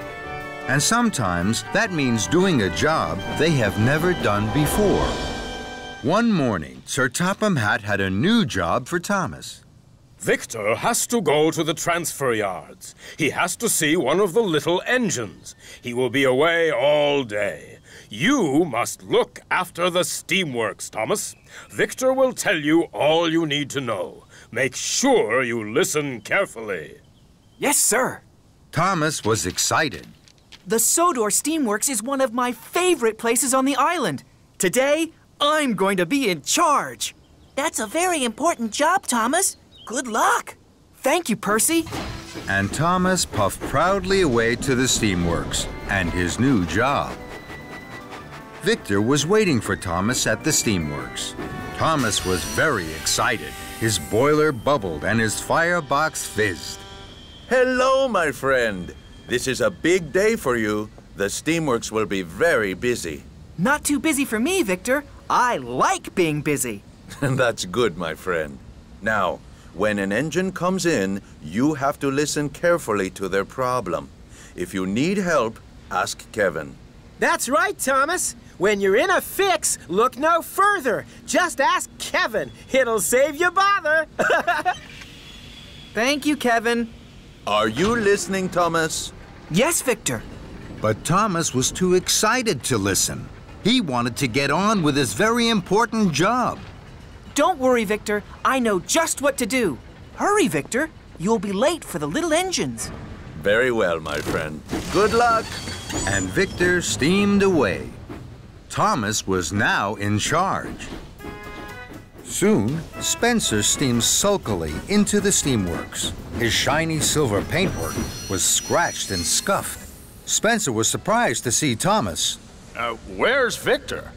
And sometimes that means doing a job they have never done before. One morning, Sir Topham Hatt had a new job for Thomas. Victor has to go to the transfer yards. He has to see one of the little engines. He will be away all day. You must look after the steamworks, Thomas. Victor will tell you all you need to know. Make sure you listen carefully. Yes, sir. Thomas was excited. The Sodor Steamworks is one of my favorite places on the island. Today, I'm going to be in charge. That's a very important job, Thomas. Good luck. Thank you, Percy. And Thomas puffed proudly away to the steamworks and his new job. Victor was waiting for Thomas at the steamworks. Thomas was very excited. His boiler bubbled and his firebox fizzed. Hello, my friend. This is a big day for you. The steamworks will be very busy. Not too busy for me, Victor. I like being busy. <laughs> That's good, my friend. Now, when an engine comes in, you have to listen carefully to their problem. If you need help, ask Kevin. That's right, Thomas. When you're in a fix, look no further. Just ask Kevin. It'll save you bother. <laughs> Thank you, Kevin. Are you listening, Thomas? Yes, Victor. But Thomas was too excited to listen. He wanted to get on with his very important job. Don't worry, Victor. I know just what to do. Hurry, Victor. You'll be late for the little engines. Very well, my friend. Good luck. And Victor steamed away. Thomas was now in charge. Soon, Spencer steamed sulkily into the steamworks. His shiny silver paintwork was scratched and scuffed. Spencer was surprised to see Thomas. Uh, where's Victor?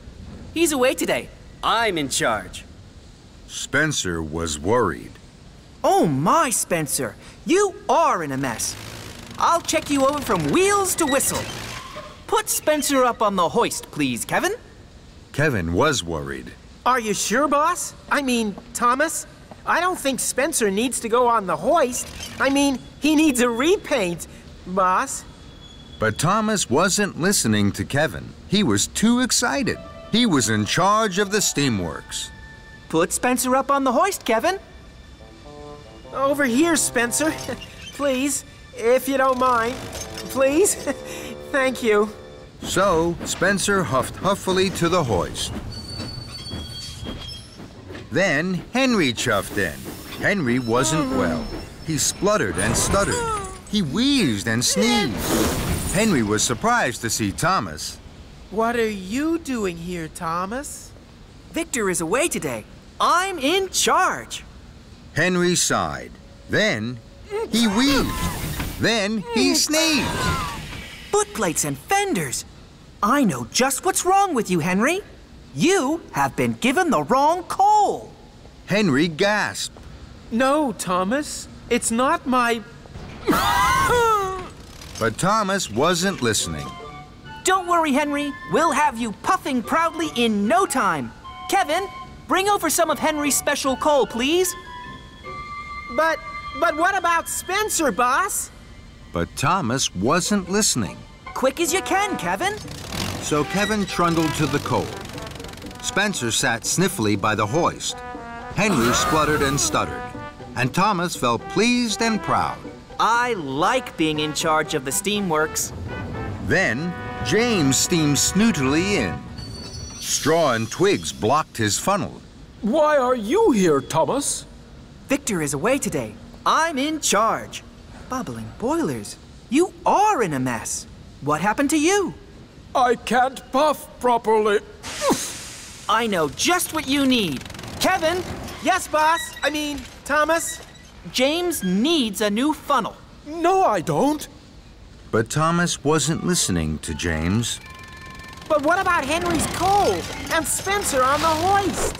He's away today. I'm in charge. Spencer was worried. Oh my, Spencer. You are in a mess. I'll check you over from wheels to whistle. Put Spencer up on the hoist, please, Kevin. Kevin was worried. Are you sure, boss? I mean, Thomas? I don't think Spencer needs to go on the hoist. I mean, he needs a repaint, boss. But Thomas wasn't listening to Kevin. He was too excited. He was in charge of the steamworks. Put Spencer up on the hoist, Kevin. Over here, Spencer. <laughs> Please, if you don't mind. Please. <laughs> Thank you. So, Spencer huffed huffily to the hoist. Then Henry chuffed in. Henry wasn't well. He spluttered and stuttered. He wheezed and sneezed. Henry was surprised to see Thomas. What are you doing here, Thomas? Victor is away today. I'm in charge. Henry sighed. Then he wheezed. Then he sneezed. Foot plates and fenders. I know just what's wrong with you, Henry. You have been given the wrong coal. Henry gasped. No, Thomas. It's not my. <laughs> but Thomas wasn't listening. Don't worry, Henry. We'll have you puffing proudly in no time. Kevin, bring over some of Henry's special coal, please. But, but what about Spencer, boss? But Thomas wasn't listening. Quick as you can, Kevin. So Kevin trundled to the coal. Spencer sat sniffly by the hoist. Henry spluttered and stuttered. And Thomas felt pleased and proud. I like being in charge of the steamworks. Then James steamed snootily in. Straw and twigs blocked his funnel. Why are you here, Thomas? Victor is away today. I'm in charge. Bubbling boilers. You are in a mess. What happened to you? I can't puff properly. I know just what you need. Kevin! Yes, boss. I mean, Thomas. James needs a new funnel. No, I don't. But Thomas wasn't listening to James. But what about Henry's coal and Spencer on the hoist?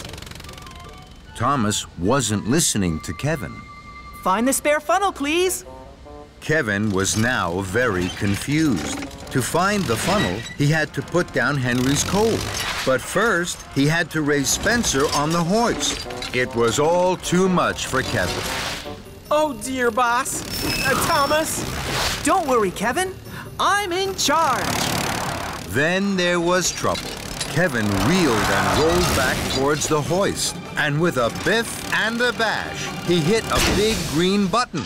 Thomas wasn't listening to Kevin. Find the spare funnel, please. Kevin was now very confused. To find the funnel, he had to put down Henry's coal. But first, he had to raise Spencer on the hoist. It was all too much for Kevin. Oh dear, boss. Uh, Thomas. Don't worry, Kevin. I'm in charge. Then there was trouble. Kevin reeled and rolled back towards the hoist. And with a biff and a bash, he hit a big green button.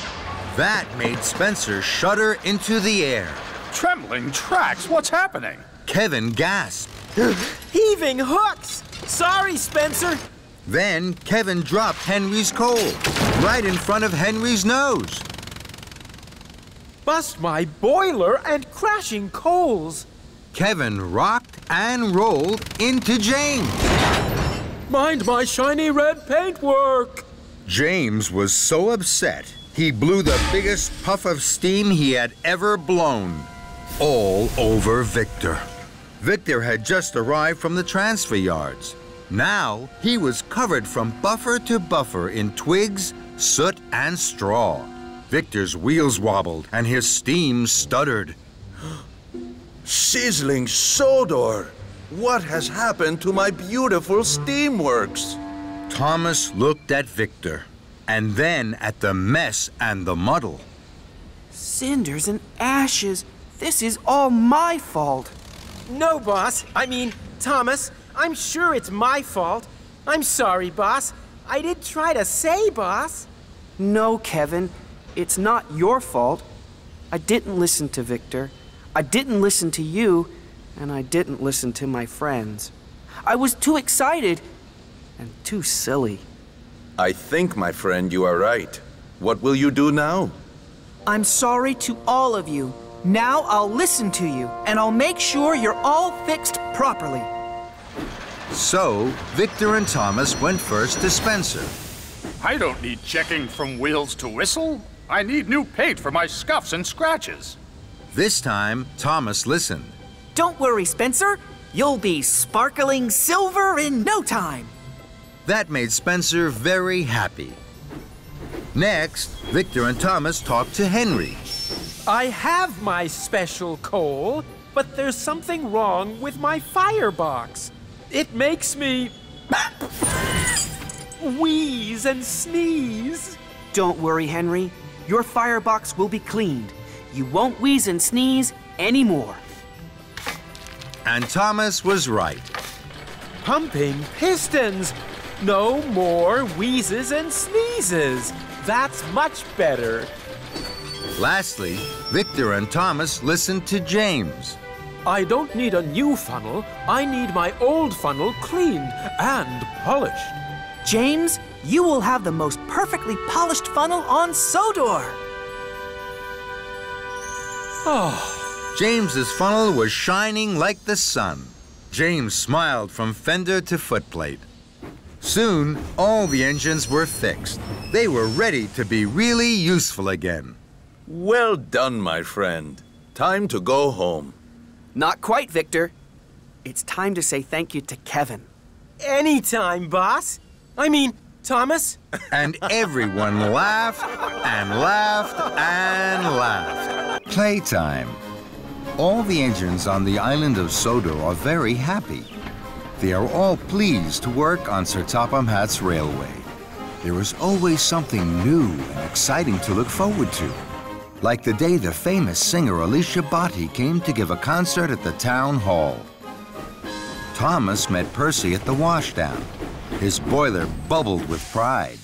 That made Spencer shudder into the air. Trembling tracks, what's happening? Kevin gasped. <gasps> Heaving hooks! Sorry, Spencer. Then Kevin dropped Henry's coal right in front of Henry's nose. Bust my boiler and crashing coals. Kevin rocked and rolled into James. Mind my shiny red paintwork. James was so upset, he blew the biggest puff of steam he had ever blown. All over Victor. Victor had just arrived from the transfer yards. Now he was covered from buffer to buffer in twigs, soot, and straw. Victor's wheels wobbled and his steam stuttered. <gasps> Sizzling sodor. What has happened to my beautiful steamworks? Thomas looked at Victor and then at the mess and the muddle. Cinders and ashes. This is all my fault. No, boss. I mean, Thomas, I'm sure it's my fault. I'm sorry, boss. I did try to say, boss. No, Kevin. It's not your fault. I didn't listen to Victor. I didn't listen to you. And I didn't listen to my friends. I was too excited and too silly. I think, my friend, you are right. What will you do now? I'm sorry to all of you. Now I'll listen to you, and I'll make sure you're all fixed properly. So, Victor and Thomas went first to Spencer. I don't need checking from wheels to whistle. I need new paint for my scuffs and scratches. This time, Thomas listened. Don't worry, Spencer. You'll be sparkling silver in no time. That made Spencer very happy. Next, Victor and Thomas talked to Henry. I have my special coal, but there's something wrong with my firebox. It makes me wheeze and sneeze. Don't worry, Henry. Your firebox will be cleaned. You won't wheeze and sneeze anymore. And Thomas was right. Pumping pistons. No more wheezes and sneezes. That's much better. Lastly, Victor and Thomas listened to James. I don't need a new funnel. I need my old funnel cleaned and polished. James, you will have the most perfectly polished funnel on Sodor. Oh. James's funnel was shining like the sun. James smiled from fender to footplate. Soon, all the engines were fixed. They were ready to be really useful again. Well done, my friend. Time to go home. Not quite, Victor. It's time to say thank you to Kevin. Anytime, boss. I mean, Thomas. <laughs> And everyone laughed and laughed and laughed. Playtime. All the engines on the island of Sodor are very happy. They are all pleased to work on Sir Topham Hatt's railway. There is always something new and exciting to look forward to. Like the day the famous singer Alicia Botti came to give a concert at the town hall. Thomas met Percy at the washdown. His boiler bubbled with pride.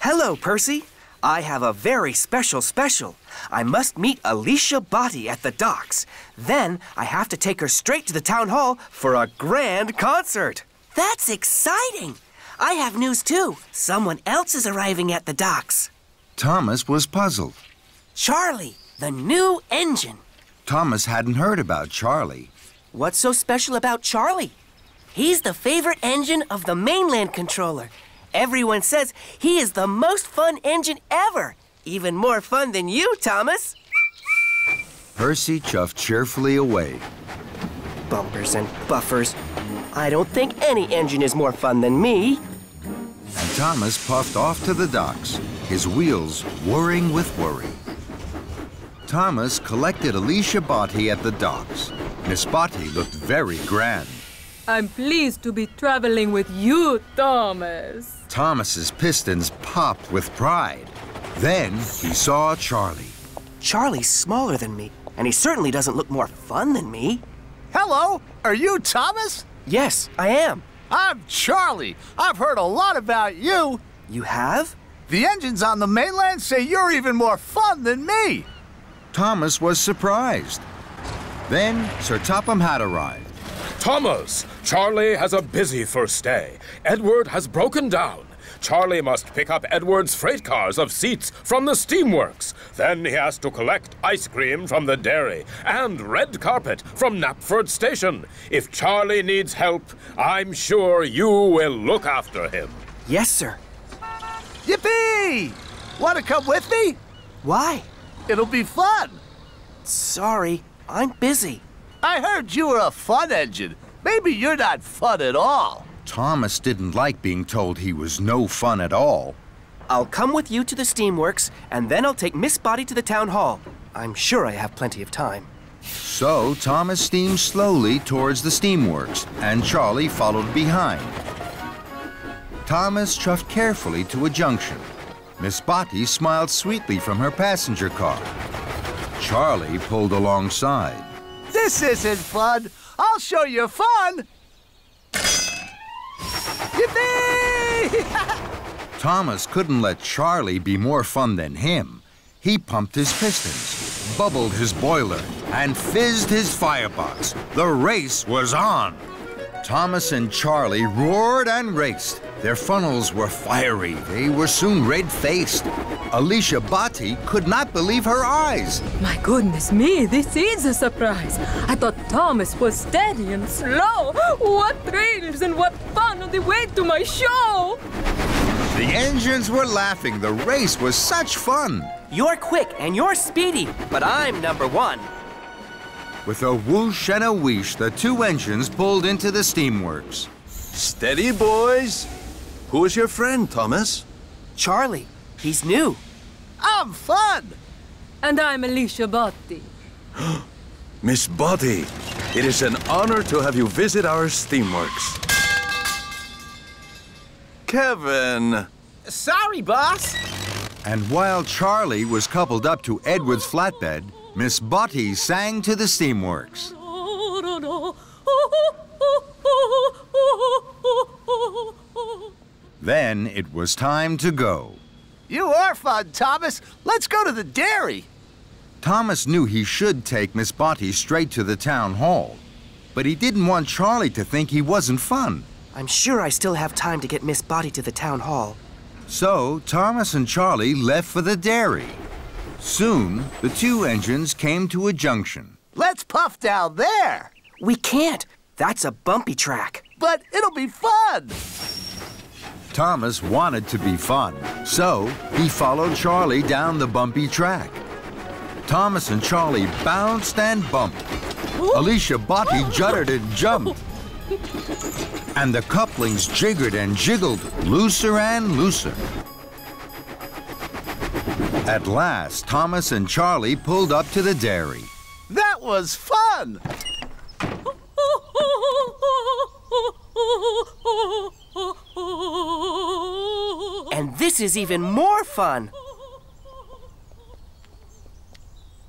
Hello, Percy. I have a very special special. I must meet Alicia Botti at the docks. Then I have to take her straight to the town hall for a grand concert. That's exciting. I have news too. Someone else is arriving at the docks. Thomas was puzzled. Charlie, the new engine. Thomas hadn't heard about Charlie. What's so special about Charlie? He's the favorite engine of the mainland controller. Everyone says he is the most fun engine ever. Even more fun than you, Thomas. Percy chuffed cheerfully away. Bumpers and buffers. I don't think any engine is more fun than me. And Thomas puffed off to the docks, his wheels whirring with worry. Thomas collected Alicia Botti at the docks. Miss Botti looked very grand. I'm pleased to be traveling with you, Thomas. Thomas's pistons popped with pride. Then he saw Charlie. Charlie's smaller than me, and he certainly doesn't look more fun than me. Hello, are you Thomas? Yes, I am. I'm Charlie. I've heard a lot about you. You have? The engines on the mainland say you're even more fun than me. Thomas was surprised. Then Sir Topham Hatt arrived. Thomas, Charlie has a busy first day. Edward has broken down. Charlie must pick up Edward's freight cars of seats from the steamworks. Then he has to collect ice cream from the dairy and red carpet from Knapford Station. If Charlie needs help, I'm sure you will look after him. Yes, sir. Yippee! Want to come with me? Why? It'll be fun. Sorry, I'm busy. I heard you were a fun engine. Maybe you're not fun at all. Thomas didn't like being told he was no fun at all. I'll come with you to the steamworks, and then I'll take Miss Botti to the town hall. I'm sure I have plenty of time. So Thomas steamed slowly towards the steamworks, and Charlie followed behind. Thomas chuffed carefully to a junction. Miss Botti smiled sweetly from her passenger car. Charlie pulled alongside. This isn't fun. I'll show you fun. Yippee! <laughs> Thomas couldn't let Charlie be more fun than him. He pumped his pistons, bubbled his boiler, and fizzed his firebox. The race was on. Thomas and Charlie roared and raced. Their funnels were fiery. They were soon red-faced. Alicia Botti could not believe her eyes. My goodness me, this is a surprise. I thought Thomas was steady and slow. What thrills and what fun on the way to my show! The engines were laughing. The race was such fun. You're quick and you're speedy, but I'm number one. With a whoosh and a wheesh, the two engines pulled into the steamworks. Steady, boys. Who is your friend, Thomas? Charlie. He's new. I'm fun. And I'm Alicia Botti. <gasps> Miss Botti, it is an honor to have you visit our steamworks. Kevin. Sorry, boss. And while Charlie was coupled up to Edward's flatbed, Miss Botti sang to the steamworks. <laughs> Then it was time to go. You are fun, Thomas. Let's go to the dairy. Thomas knew he should take Miss Botti straight to the town hall, but he didn't want Charlie to think he wasn't fun. I'm sure I still have time to get Miss Botti to the town hall. So Thomas and Charlie left for the dairy. Soon, the two engines came to a junction. Let's puff down there. We can't. That's a bumpy track. But it'll be fun. Thomas wanted to be fun, so he followed Charlie down the bumpy track. Thomas and Charlie bounced and bumped. Alicia Botti <laughs> juddered and jumped. And the couplings jiggered and jiggled, looser and looser. At last, Thomas and Charlie pulled up to the dairy. That was fun! <laughs> And this is even more fun.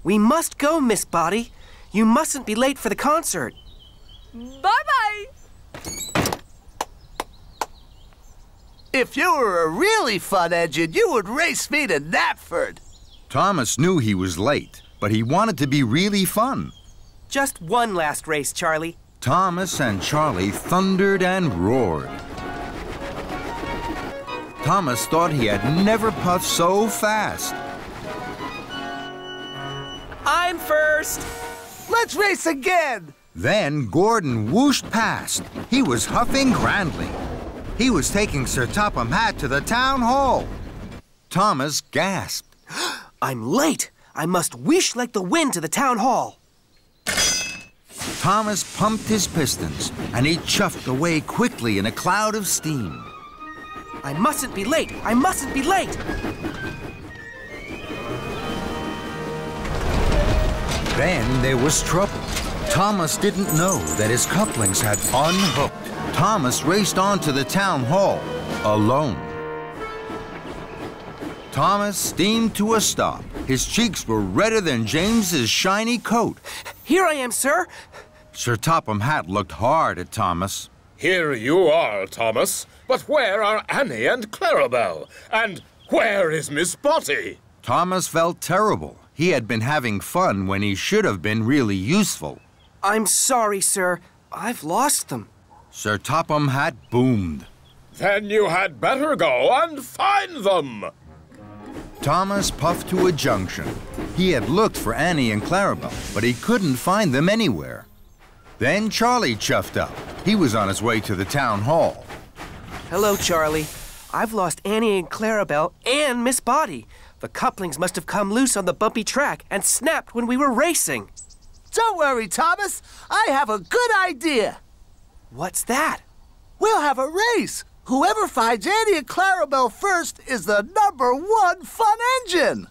We must go, Miss Botti. You mustn't be late for the concert. Bye-bye! If you were a really fun engine, you would race me to Knapford. Thomas knew he was late, but he wanted to be really fun. Just one last race, Charlie. Thomas and Charlie thundered and roared. Thomas thought he had never puffed so fast. I'm first. Let's race again. Then Gordon whooshed past. He was huffing grandly. He was taking Sir Topham Hatt to the town hall. Thomas gasped. <gasps> I'm late. I must wish like the wind to the town hall. Thomas pumped his pistons, and he chuffed away quickly in a cloud of steam. I mustn't be late. I mustn't be late. Then there was trouble. Thomas didn't know that his couplings had unhooked. Thomas raced on to the town hall, alone. Thomas steamed to a stop. His cheeks were redder than James's shiny coat. Here I am, sir. Sir Topham Hatt looked hard at Thomas. Here you are, Thomas. But where are Annie and Clarabelle? And where is Miss Botti? Thomas felt terrible. He had been having fun when he should have been really useful. I'm sorry, sir. I've lost them. Sir Topham Hatt boomed. Then you had better go and find them. Thomas puffed to a junction. He had looked for Annie and Clarabelle, but he couldn't find them anywhere. Then Charlie chuffed up. He was on his way to the town hall. Hello, Charlie. I've lost Annie and Clarabelle and Miss Botti. The couplings must have come loose on the bumpy track and snapped when we were racing. Don't worry, Thomas. I have a good idea. What's that? We'll have a race. Whoever finds Annie and Clarabelle first is the number one fun engine.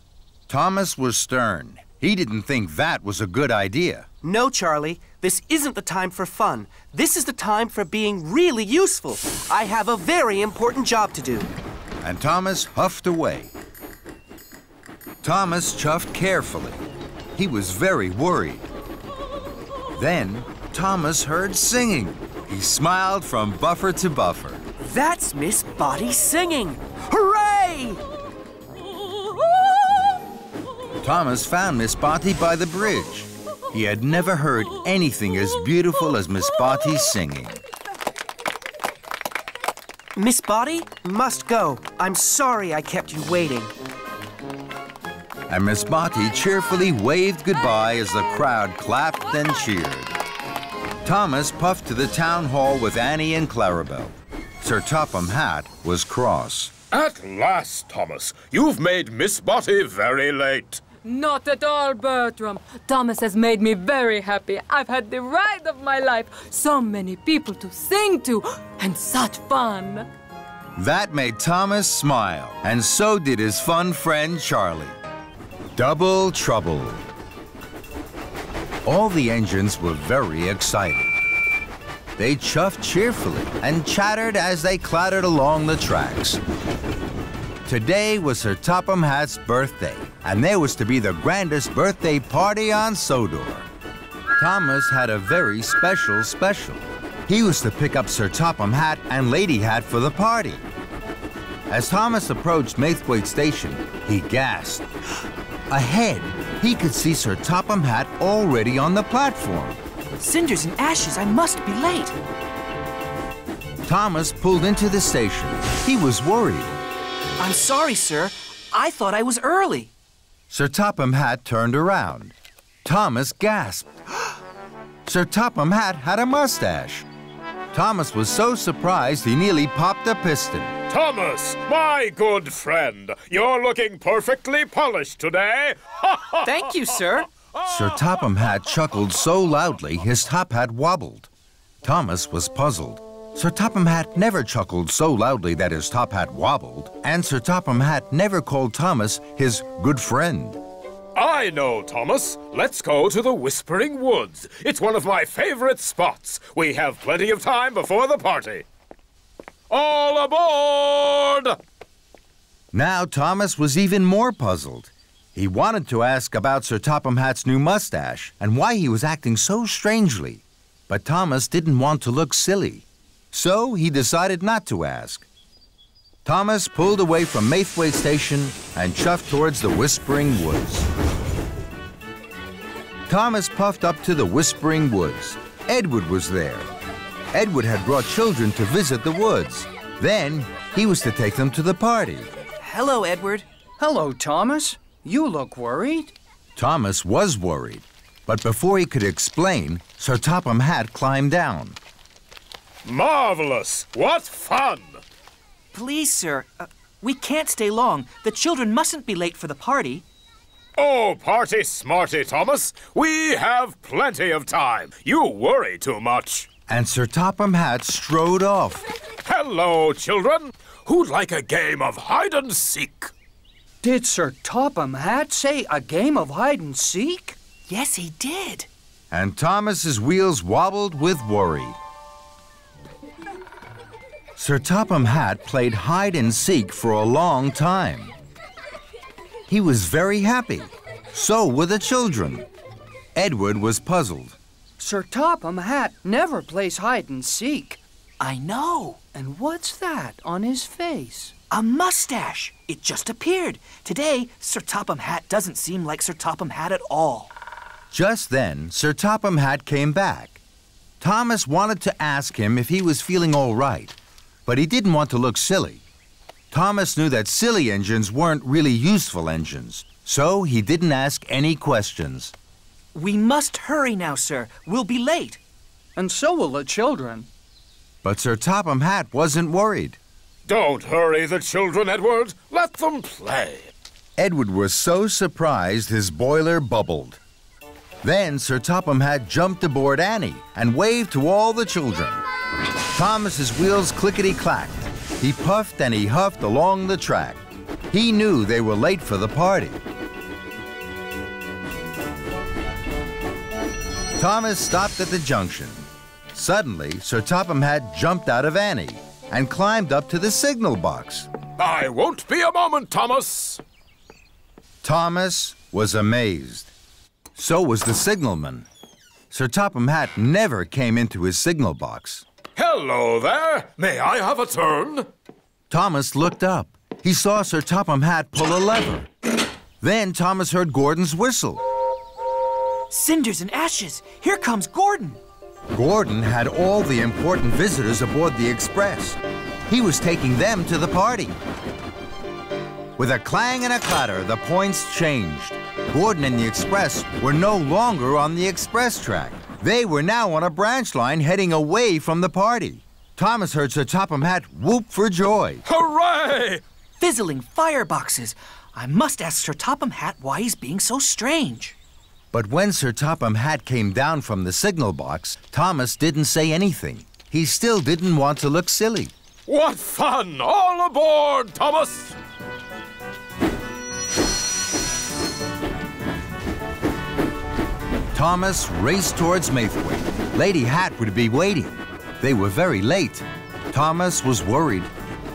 Thomas was stern. He didn't think that was a good idea. No, Charlie. This isn't the time for fun. This is the time for being really useful. I have a very important job to do. And Thomas huffed away. Thomas chuffed carefully. He was very worried. Then Thomas heard singing. He smiled from buffer to buffer. That's Miss Botti singing! Hooray! Thomas found Miss Botti by the bridge. He had never heard anything as beautiful as Miss Botti singing. Miss Botti, must go. I'm sorry I kept you waiting. And Miss Botti cheerfully waved goodbye as the crowd clapped and cheered. Thomas puffed to the town hall with Annie and Clarabelle. Sir Topham Hatt was cross. At last, Thomas, you've made Miss Botti very late. Not at all, Bertram. Thomas has made me very happy. I've had the ride of my life. So many people to sing to, and such fun. That made Thomas smile, and so did his fun friend Charlie. Double trouble. All the engines were very excited. They chuffed cheerfully and chattered as they clattered along the tracks. Today was Sir Topham Hatt's birthday, and there was to be the grandest birthday party on Sodor. Thomas had a very special special. He was to pick up Sir Topham Hatt and Lady Hatt for the party. As Thomas approached Maithwaite Station, he gasped. Ahead, he could see Sir Topham Hatt already on the platform. Cinders and ashes, I must be late. Thomas pulled into the station. He was worried. I'm sorry, sir. I thought I was early. Sir Topham Hatt turned around. Thomas gasped. <gasps> Sir Topham Hatt had a mustache. Thomas was so surprised he nearly popped a piston. Thomas, my good friend, you're looking perfectly polished today. <laughs> Thank you, sir. Sir Topham Hatt chuckled so loudly his top hat wobbled. Thomas was puzzled. Sir Topham Hatt never chuckled so loudly that his top hat wobbled, and Sir Topham Hatt never called Thomas his good friend. I know, Thomas. Let's go to the Whispering Woods. It's one of my favorite spots. We have plenty of time before the party. All aboard! Now Thomas was even more puzzled. He wanted to ask about Sir Topham Hatt's new mustache and why he was acting so strangely. But Thomas didn't want to look silly. So he decided not to ask. Thomas pulled away from Maithwaite Station and chuffed towards the Whispering Woods. Thomas puffed up to the Whispering Woods. Edward was there. Edward had brought children to visit the woods. Then he was to take them to the party. Hello, Edward. Hello, Thomas. You look worried. Thomas was worried, but before he could explain, Sir Topham Hatt climbed down. Marvelous! What fun! Please, sir, uh, we can't stay long. The children mustn't be late for the party. Oh, party smarty, Thomas. We have plenty of time. You worry too much. And Sir Topham Hatt strode off. Hello, children. Who'd like a game of hide and seek? Did Sir Topham Hatt say a game of hide and seek? Yes, he did. And Thomas's wheels wobbled with worry. Sir Topham Hatt played hide and seek for a long time. He was very happy. So were the children. Edward was puzzled. Sir Topham Hatt never plays hide and seek. I know. And what's that on his face? A mustache. It just appeared. Today, Sir Topham Hatt doesn't seem like Sir Topham Hatt at all. Just then, Sir Topham Hatt came back. Thomas wanted to ask him if he was feeling all right, but he didn't want to look silly. Thomas knew that silly engines weren't really useful engines, so he didn't ask any questions. We must hurry now, sir. We'll be late. And so will the children. But Sir Topham Hatt wasn't worried. Don't hurry the children, Edward. Let them play. Edward was so surprised his boiler bubbled. Then Sir Topham Hatt jumped aboard Annie and waved to all the children. Thomas's wheels clickety-clacked. He puffed and he huffed along the track. He knew they were late for the party. Thomas stopped at the junction. Suddenly, Sir Topham Hatt jumped out of Annie and climbed up to the signal box. I won't be a moment, Thomas. Thomas was amazed. So was the signalman. Sir Topham Hatt never came into his signal box. Hello there. May I have a turn? Thomas looked up. He saw Sir Topham Hatt pull a lever. Then Thomas heard Gordon's whistle. Cinders and ashes! Here comes Gordon! Gordon had all the important visitors aboard the Express. He was taking them to the party. With a clang and a clatter, the points changed. Gordon and the Express were no longer on the Express track. They were now on a branch line heading away from the party. Thomas heard Sir Topham Hatt whoop for joy. Hooray! Fizzling fireboxes! I must ask Sir Topham Hatt why he's being so strange. But when Sir Topham Hatt came down from the signal box, Thomas didn't say anything. He still didn't want to look silly. What fun! All aboard, Thomas! Thomas raced towards Maithwaite. Lady Hatt would be waiting. They were very late. Thomas was worried.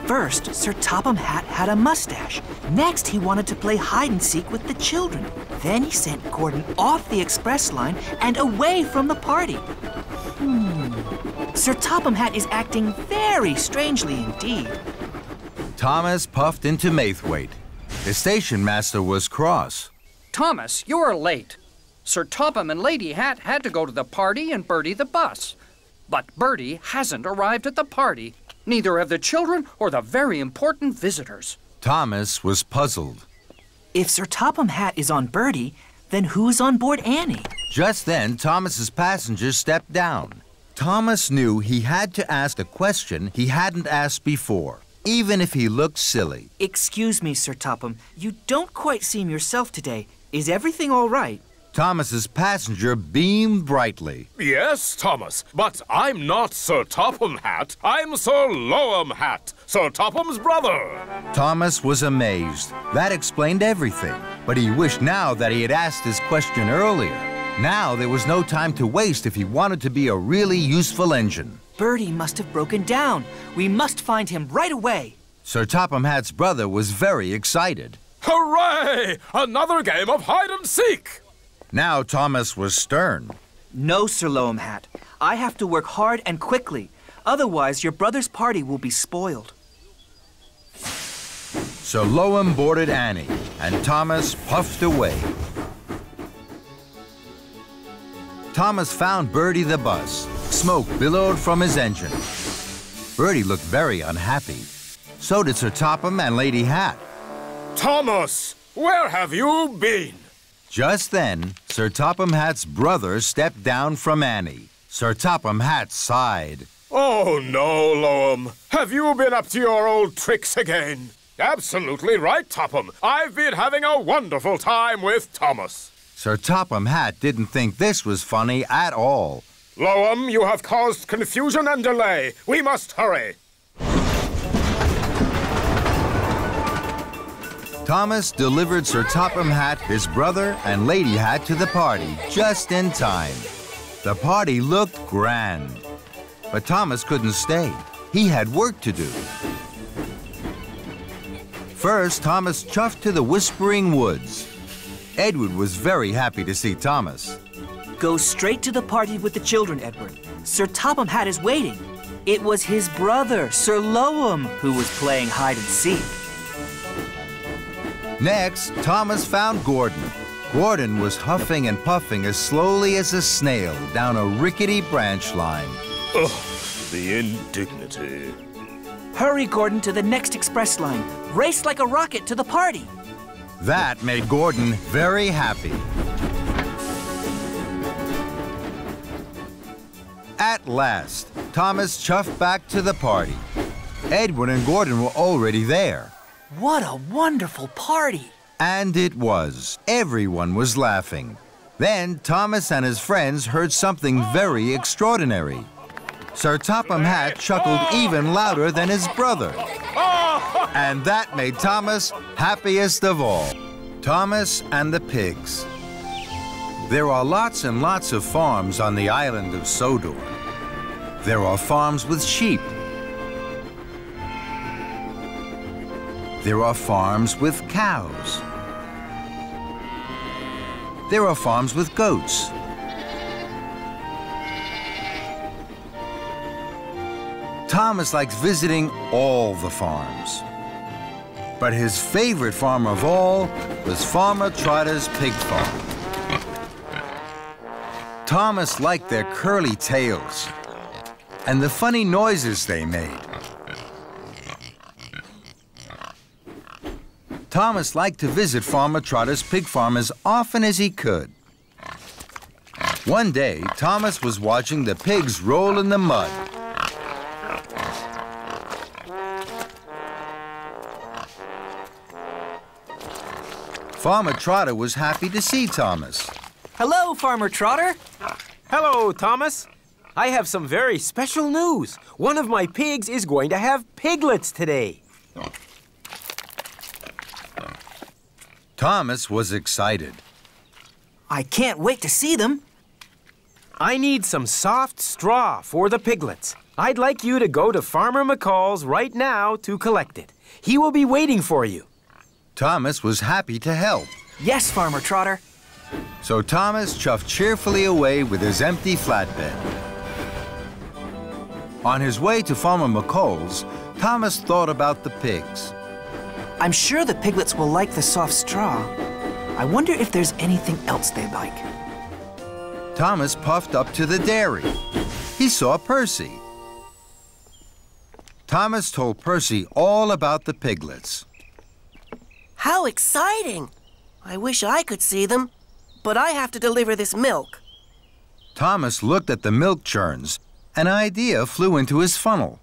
First, Sir Topham Hatt had a mustache. Next, he wanted to play hide and seek with the children. Then he sent Gordon off the express line and away from the party. Hmm. Sir Topham Hatt is acting very strangely indeed. Thomas puffed into Maithwaite. The station master was cross. Thomas, you're late. Sir Topham and Lady Hatt had to go to the party and Bertie the bus. But Bertie hasn't arrived at the party. Neither have the children or the very important visitors. Thomas was puzzled. If Sir Topham Hatt is on Bertie, then who's on board Annie? Just then, Thomas's passengers stepped down. Thomas knew he had to ask a question he hadn't asked before, even if he looked silly. Excuse me, Sir Topham. You don't quite seem yourself today. Is everything all right? Thomas's passenger beamed brightly. Yes, Thomas, but I'm not Sir Topham Hatt. I'm Sir Lowham Hatt, Sir Topham's brother. Thomas was amazed. That explained everything. But he wished now that he had asked his question earlier. Now there was no time to waste if he wanted to be a really useful engine. Bertie must have broken down. We must find him right away. Sir Topham Hatt's brother was very excited. Hooray! Another game of hide and seek! Now Thomas was stern. No, Sir Lowham Hatt. I have to work hard and quickly. Otherwise, your brother's party will be spoiled. So Lowham boarded Annie, and Thomas puffed away. Thomas found Bertie the bus. Smoke billowed from his engine. Bertie looked very unhappy. So did Sir Topham and Lady Hatt. Thomas, where have you been? Just then, Sir Topham Hatt's brother stepped down from Annie. Sir Topham Hatt sighed. Oh, no, Lowham. Have you been up to your old tricks again? Absolutely right, Topham. I've been having a wonderful time with Thomas. Sir Topham Hatt didn't think this was funny at all. Lowham, you have caused confusion and delay. We must hurry. Thomas delivered Sir Topham Hatt, his brother, and Lady Hatt to the party just in time. The party looked grand. But Thomas couldn't stay. He had work to do. First, Thomas chuffed to the Whispering Woods. Edward was very happy to see Thomas. Go straight to the party with the children, Edward. Sir Topham Hatt is waiting. It was his brother, Sir Lowham, who was playing hide and seek. Next, Thomas found Gordon. Gordon was huffing and puffing as slowly as a snail down a rickety branch line. Ugh, the indignity. Hurry, Gordon, to the next express line. Race like a rocket to the party. That made Gordon very happy. At last, Thomas chuffed back to the party. Edward and Gordon were already there. What a wonderful party! And it was. Everyone was laughing. Then Thomas and his friends heard something very extraordinary. Sir Topham Hatt chuckled even louder than his brother. And that made Thomas happiest of all. Thomas and the pigs. There are lots and lots of farms on the island of Sodor. There are farms with sheep. There are farms with cows. There are farms with goats. Thomas likes visiting all the farms. But his favorite farm of all was Farmer Trotter's pig farm. Thomas liked their curly tails and the funny noises they made. Thomas liked to visit Farmer Trotter's pig farm as often as he could. One day, Thomas was watching the pigs roll in the mud. Farmer Trotter was happy to see Thomas. Hello, Farmer Trotter. Hello, Thomas. I have some very special news. One of my pigs is going to have piglets today. Thomas was excited. I can't wait to see them. I need some soft straw for the piglets. I'd like you to go to Farmer McColl's right now to collect it. He will be waiting for you. Thomas was happy to help. Yes, Farmer Trotter. So Thomas chuffed cheerfully away with his empty flatbed. On his way to Farmer McColl's, Thomas thought about the pigs. I'm sure the piglets will like the soft straw. I wonder if there's anything else they like. Thomas puffed up to the dairy. He saw Percy. Thomas told Percy all about the piglets. How exciting! I wish I could see them, but I have to deliver this milk. Thomas looked at the milk churns. An idea flew into his funnel.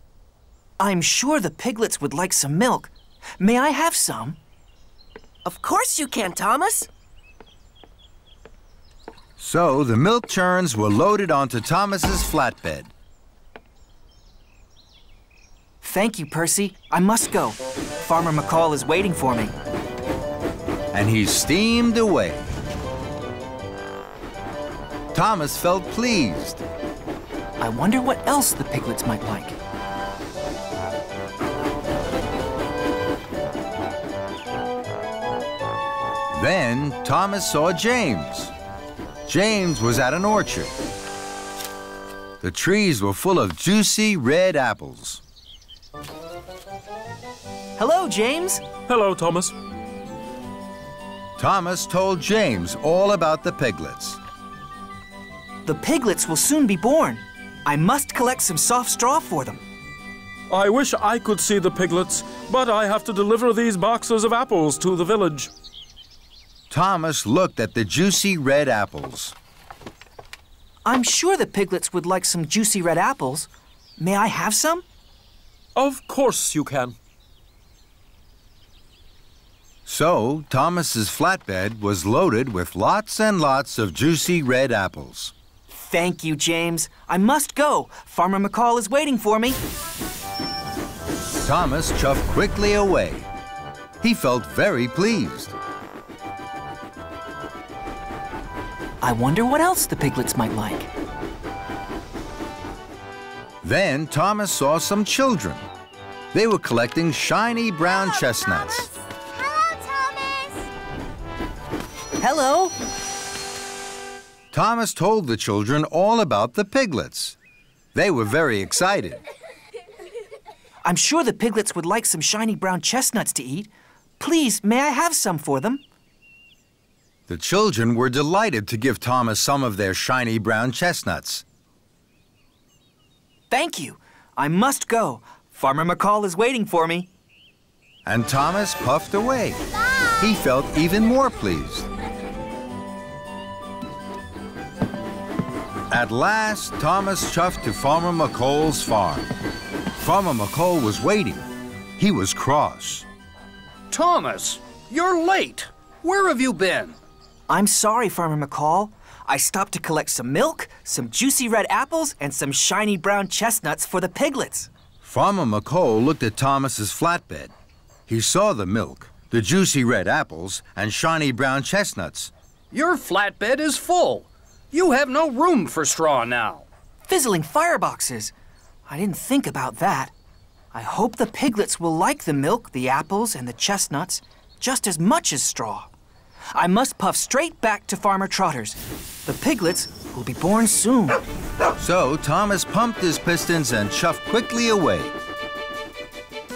I'm sure the piglets would like some milk. May I have some? Of course you can, Thomas. So the milk churns were loaded onto Thomas's flatbed. Thank you, Percy. I must go. Farmer McColl is waiting for me. And he steamed away. Thomas felt pleased. I wonder what else the piglets might like. Then Thomas saw James. James was at an orchard. The trees were full of juicy red apples. Hello, James. Hello, Thomas. Thomas told James all about the piglets. The piglets will soon be born. I must collect some soft straw for them. I wish I could see the piglets, but I have to deliver these boxes of apples to the village. Thomas looked at the juicy red apples. I'm sure the piglets would like some juicy red apples. May I have some? Of course you can. So, Thomas's flatbed was loaded with lots and lots of juicy red apples. Thank you, James. I must go. Farmer McColl is waiting for me. Thomas chuffed quickly away. He felt very pleased. I wonder what else the piglets might like. Then Thomas saw some children. They were collecting shiny brown Hello, chestnuts. Thomas. Hello, Thomas. Hello. Thomas told the children all about the piglets. They were very excited. I'm sure the piglets would like some shiny brown chestnuts to eat. Please, may I have some for them? The children were delighted to give Thomas some of their shiny brown chestnuts. Thank you. I must go. Farmer McColl is waiting for me. And Thomas puffed away. He felt even more pleased. At last, Thomas chuffed to Farmer McColl's farm. Farmer McCall was waiting. He was cross. Thomas, you're late. Where have you been? I'm sorry, Farmer McColl. I stopped to collect some milk, some juicy red apples, and some shiny brown chestnuts for the piglets. Farmer McColl looked at Thomas's flatbed. He saw the milk, the juicy red apples, and shiny brown chestnuts. Your flatbed is full. You have no room for straw now. Fizzling fireboxes. I didn't think about that. I hope the piglets will like the milk, the apples, and the chestnuts just as much as straw. I must puff straight back to Farmer Trotter's. The piglets will be born soon. So Thomas pumped his pistons and chuffed quickly away.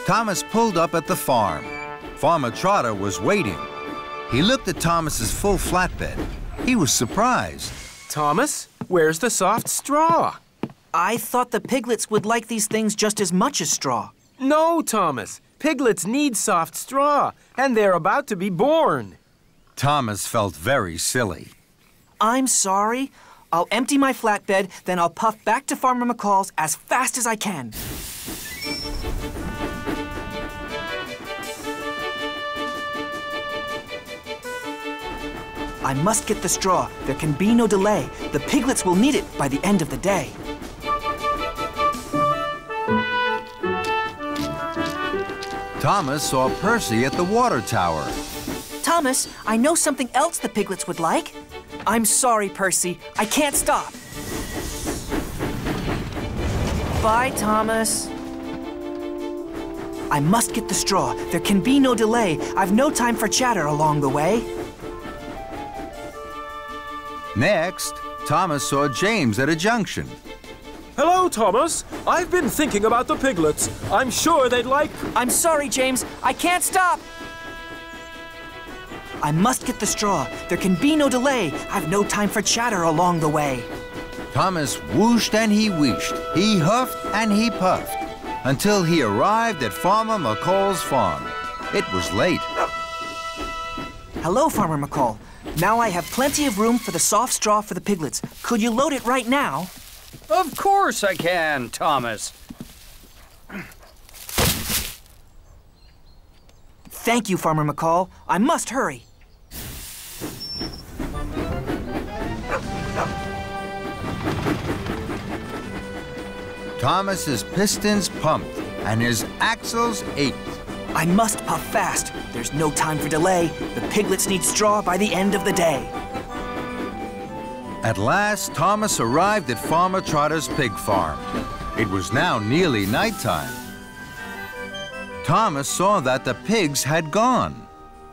Thomas pulled up at the farm. Farmer Trotter was waiting. He looked at Thomas's full flatbed. He was surprised. Thomas, where's the soft straw? I thought the piglets would like these things just as much as straw. No, Thomas. Piglets need soft straw, and they're about to be born. Thomas felt very silly. I'm sorry. I'll empty my flatbed, then I'll puff back to Farmer McColl's as fast as I can. I must get the straw. There can be no delay. The piglets will need it by the end of the day. Thomas saw Percy at the water tower. Thomas, I know something else the piglets would like. I'm sorry, Percy. I can't stop. Bye, Thomas. I must get the straw. There can be no delay. I've no time for chatter along the way. Next, Thomas saw James at a junction. Hello, Thomas. I've been thinking about the piglets. I'm sure they'd like. I'm sorry, James. I can't stop. I must get the straw. There can be no delay. I've no time for chatter along the way. Thomas whooshed and he wheeshed. He huffed and he puffed until he arrived at Farmer McColl's farm. It was late. Hello, Farmer McColl. Now I have plenty of room for the soft straw for the piglets. Could you load it right now? Of course I can, Thomas. Thank you, Farmer McCall. I must hurry. Thomas's pistons pumped and his axles ached. I must puff fast. There's no time for delay. The piglets need straw by the end of the day. At last, Thomas arrived at Farmer Trotter's pig farm. It was now nearly nighttime. Thomas saw that the pigs had gone.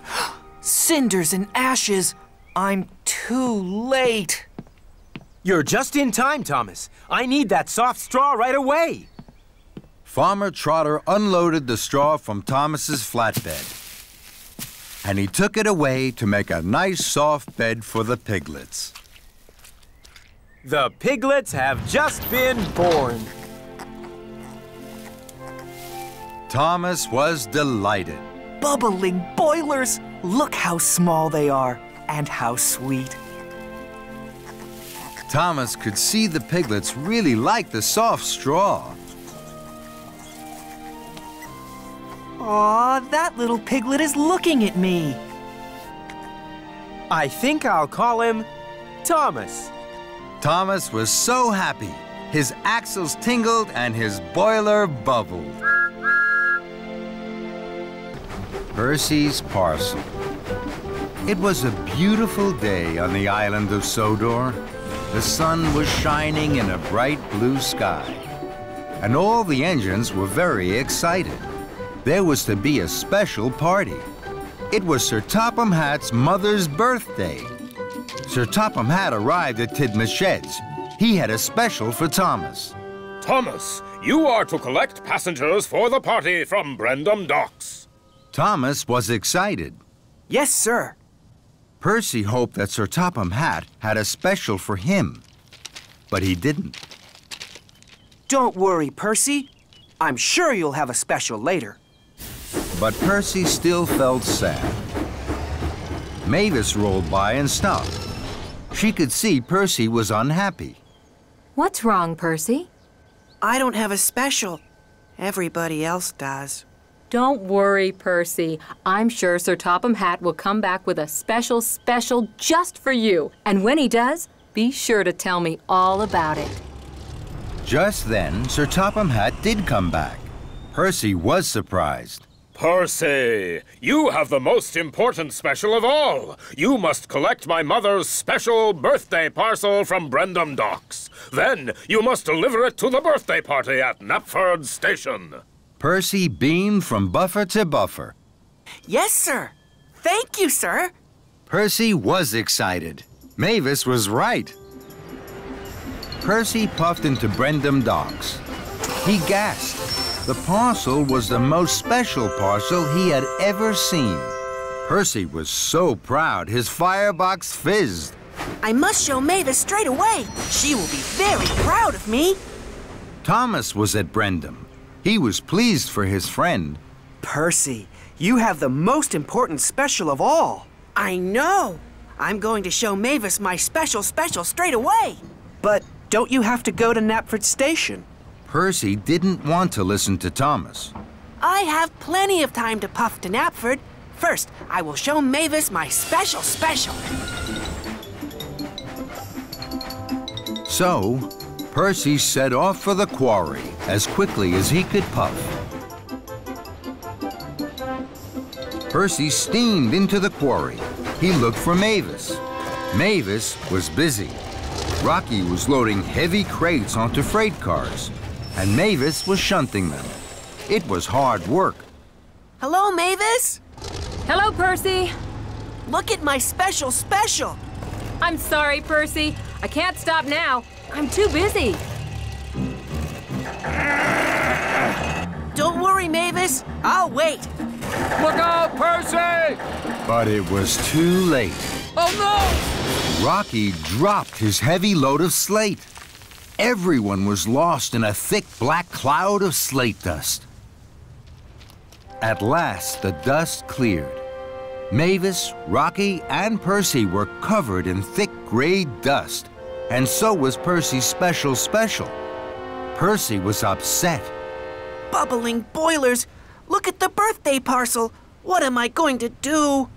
<gasps> Cinders and ashes. I'm too late. You're just in time, Thomas. I need that soft straw right away. Farmer Trotter unloaded the straw from Thomas's flatbed. And he took it away to make a nice soft bed for the piglets. The piglets have just been born. Thomas was delighted. Bubbling boilers! Look how small they are and how sweet. Thomas could see the piglets really liked the soft straw. Aw, that little piglet is looking at me. I think I'll call him Thomas. Thomas was so happy. His axles tingled and his boiler bubbled. Percy's parcel. It was a beautiful day on the island of Sodor. The sun was shining in a bright blue sky. And all the engines were very excited. There was to be a special party. It was Sir Topham Hatt's mother's birthday. Sir Topham Hatt arrived at Tidmouth Sheds. He had a special for Thomas. Thomas, you are to collect passengers for the party from Brendam Docks. Thomas was excited. Yes, sir. Percy hoped that Sir Topham Hatt had a special for him, but he didn't. Don't worry, Percy. I'm sure you'll have a special later. But Percy still felt sad. Mavis rolled by and stopped. She could see Percy was unhappy. What's wrong, Percy? I don't have a special. Everybody else does. Don't worry, Percy. I'm sure Sir Topham Hatt will come back with a special special just for you. And when he does, be sure to tell me all about it. Just then, Sir Topham Hatt did come back. Percy was surprised. Percy, you have the most important special of all. You must collect my mother's special birthday parcel from Brendam Docks. Then you must deliver it to the birthday party at Knapford Station. Percy beamed from buffer to buffer. Yes, sir. Thank you, sir. Percy was excited. Mavis was right. Percy puffed into Brendam Docks. He gasped. The parcel was the most special parcel he had ever seen. Percy was so proud his firebox fizzed. I must show Mavis straight away. She will be very proud of me. Thomas was at Brendam. He was pleased for his friend. Percy, you have the most important special of all. I know. I'm going to show Mavis my special special straight away. But don't you have to go to Knapford Station? Percy didn't want to listen to Thomas. I have plenty of time to puff to Knapford. First, I will show Mavis my special special. So, Percy set off for the quarry as quickly as he could puff. Percy steamed into the quarry. He looked for Mavis. Mavis was busy. Rocky was loading heavy crates onto freight cars and Mavis was shunting them. It was hard work. Hello, Mavis. Hello, Percy. Look at my special special. I'm sorry, Percy. I can't stop now. I'm too busy. Don't worry, Mavis. I'll wait. Look out, Percy! But it was too late. Oh, no! Rocky dropped his heavy load of slate. Everyone was lost in a thick black cloud of slate dust. At last, the dust cleared. Mavis, Rocky, and Percy were covered in thick gray dust, and so was Percy's special special. Percy was upset. Bubbling boilers! Look at the birthday parcel! What am I going to do?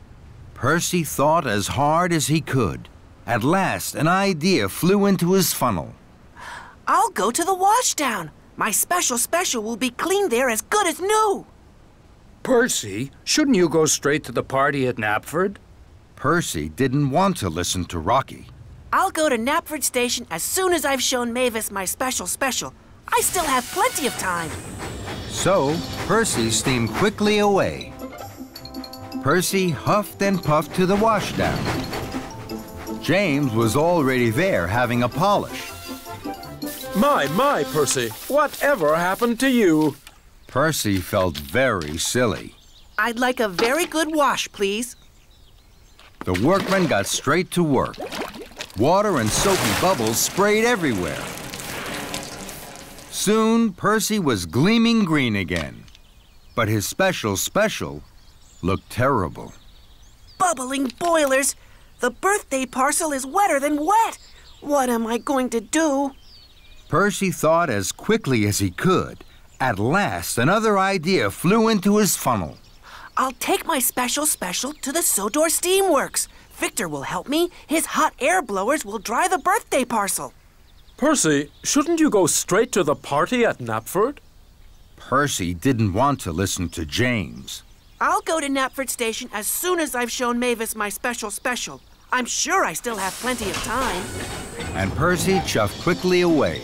Percy thought as hard as he could. At last, an idea flew into his funnel. I'll go to the washdown. My special special will be cleaned there as good as new. Percy, shouldn't you go straight to the party at Knapford? Percy didn't want to listen to Rocky. I'll go to Knapford Station as soon as I've shown Mavis my special special. I still have plenty of time. So, Percy steamed quickly away. Percy huffed and puffed to the washdown. James was already there having a polish. My, my, Percy, whatever happened to you? Percy felt very silly. I'd like a very good wash, please. The workmen got straight to work. Water and soapy bubbles sprayed everywhere. Soon, Percy was gleaming green again. But his special special looked terrible. Bubbling boilers! The birthday parcel is wetter than wet! What am I going to do? Percy thought as quickly as he could. At last, another idea flew into his funnel. I'll take my special special to the Sodor Steamworks. Victor will help me. His hot air blowers will dry the birthday parcel. Percy, shouldn't you go straight to the party at Knapford? Percy didn't want to listen to James. I'll go to Knapford Station as soon as I've shown Mavis my special special. I'm sure I still have plenty of time. And Percy chuffed quickly away.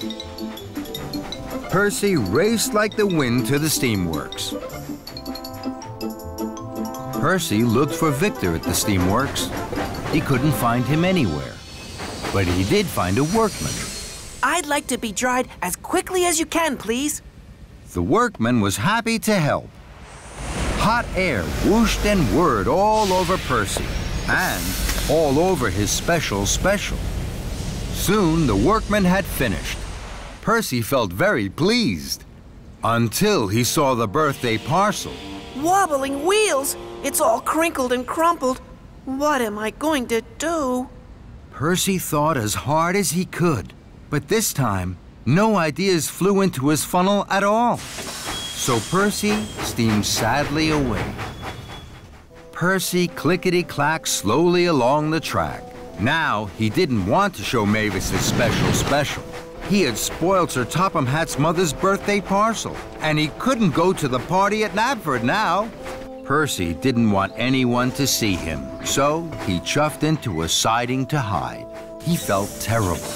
Percy raced like the wind to the steamworks. Percy looked for Victor at the steamworks. He couldn't find him anywhere. But he did find a workman. I'd like to be dried as quickly as you can, please. The workman was happy to help. Hot air whooshed and whirred all over Percy and all over his special special. Soon the workman had finished. Percy felt very pleased until he saw the birthday parcel. Wobbling wheels! It's all crinkled and crumpled. What am I going to do? Percy thought as hard as he could, but this time, no ideas flew into his funnel at all. So Percy steamed sadly away. Percy clickety-clacked slowly along the track. Now, he didn't want to show Mavis his special special. He had spoiled Sir Topham Hatt's mother's birthday parcel, and he couldn't go to the party at Knapford now. Percy didn't want anyone to see him, so he chuffed into a siding to hide. He felt terrible.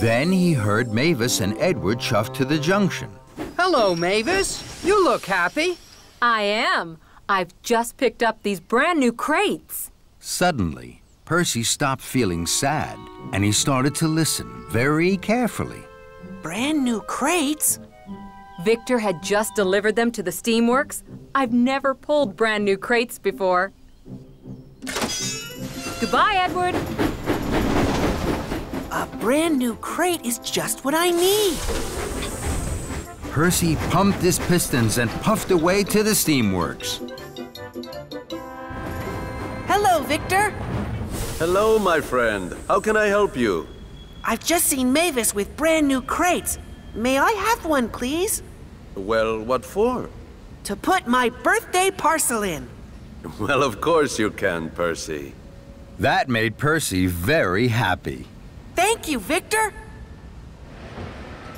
Then he heard Mavis and Edward chuff to the junction. Hello, Mavis. You look happy. I am. I've just picked up these brand new crates. Suddenly, Percy stopped feeling sad and he started to listen very carefully. Brand new crates? Victor had just delivered them to the steamworks. I've never pulled brand new crates before. Goodbye, Edward. A brand new crate is just what I need. Percy pumped his pistons and puffed away to the steamworks. Hello, Victor. Hello, my friend. How can I help you? I've just seen Mavis with brand new crates. May I have one, please? Well, what for? To put my birthday parcel in. Well, of course you can, Percy. That made Percy very happy. Thank you, Victor.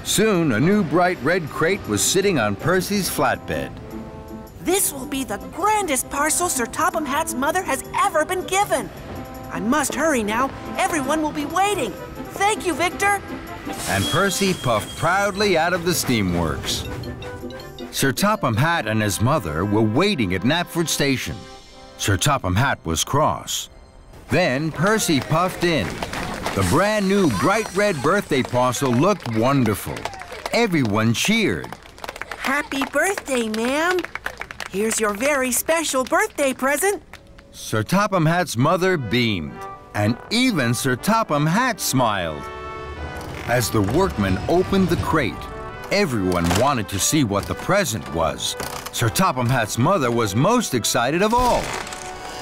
Soon, a new bright red crate was sitting on Percy's flatbed. This will be the grandest parcel Sir Topham Hatt's mother has ever been given. I must hurry now. Everyone will be waiting. Thank you, Victor. And Percy puffed proudly out of the steamworks. Sir Topham Hatt and his mother were waiting at Knapford Station. Sir Topham Hatt was cross. Then Percy puffed in. The brand new bright red birthday parcel looked wonderful. Everyone cheered. Happy birthday, ma'am. Here's your very special birthday present. Sir Topham Hatt's mother beamed, and even Sir Topham Hatt smiled. As the workmen opened the crate, everyone wanted to see what the present was. Sir Topham Hatt's mother was most excited of all.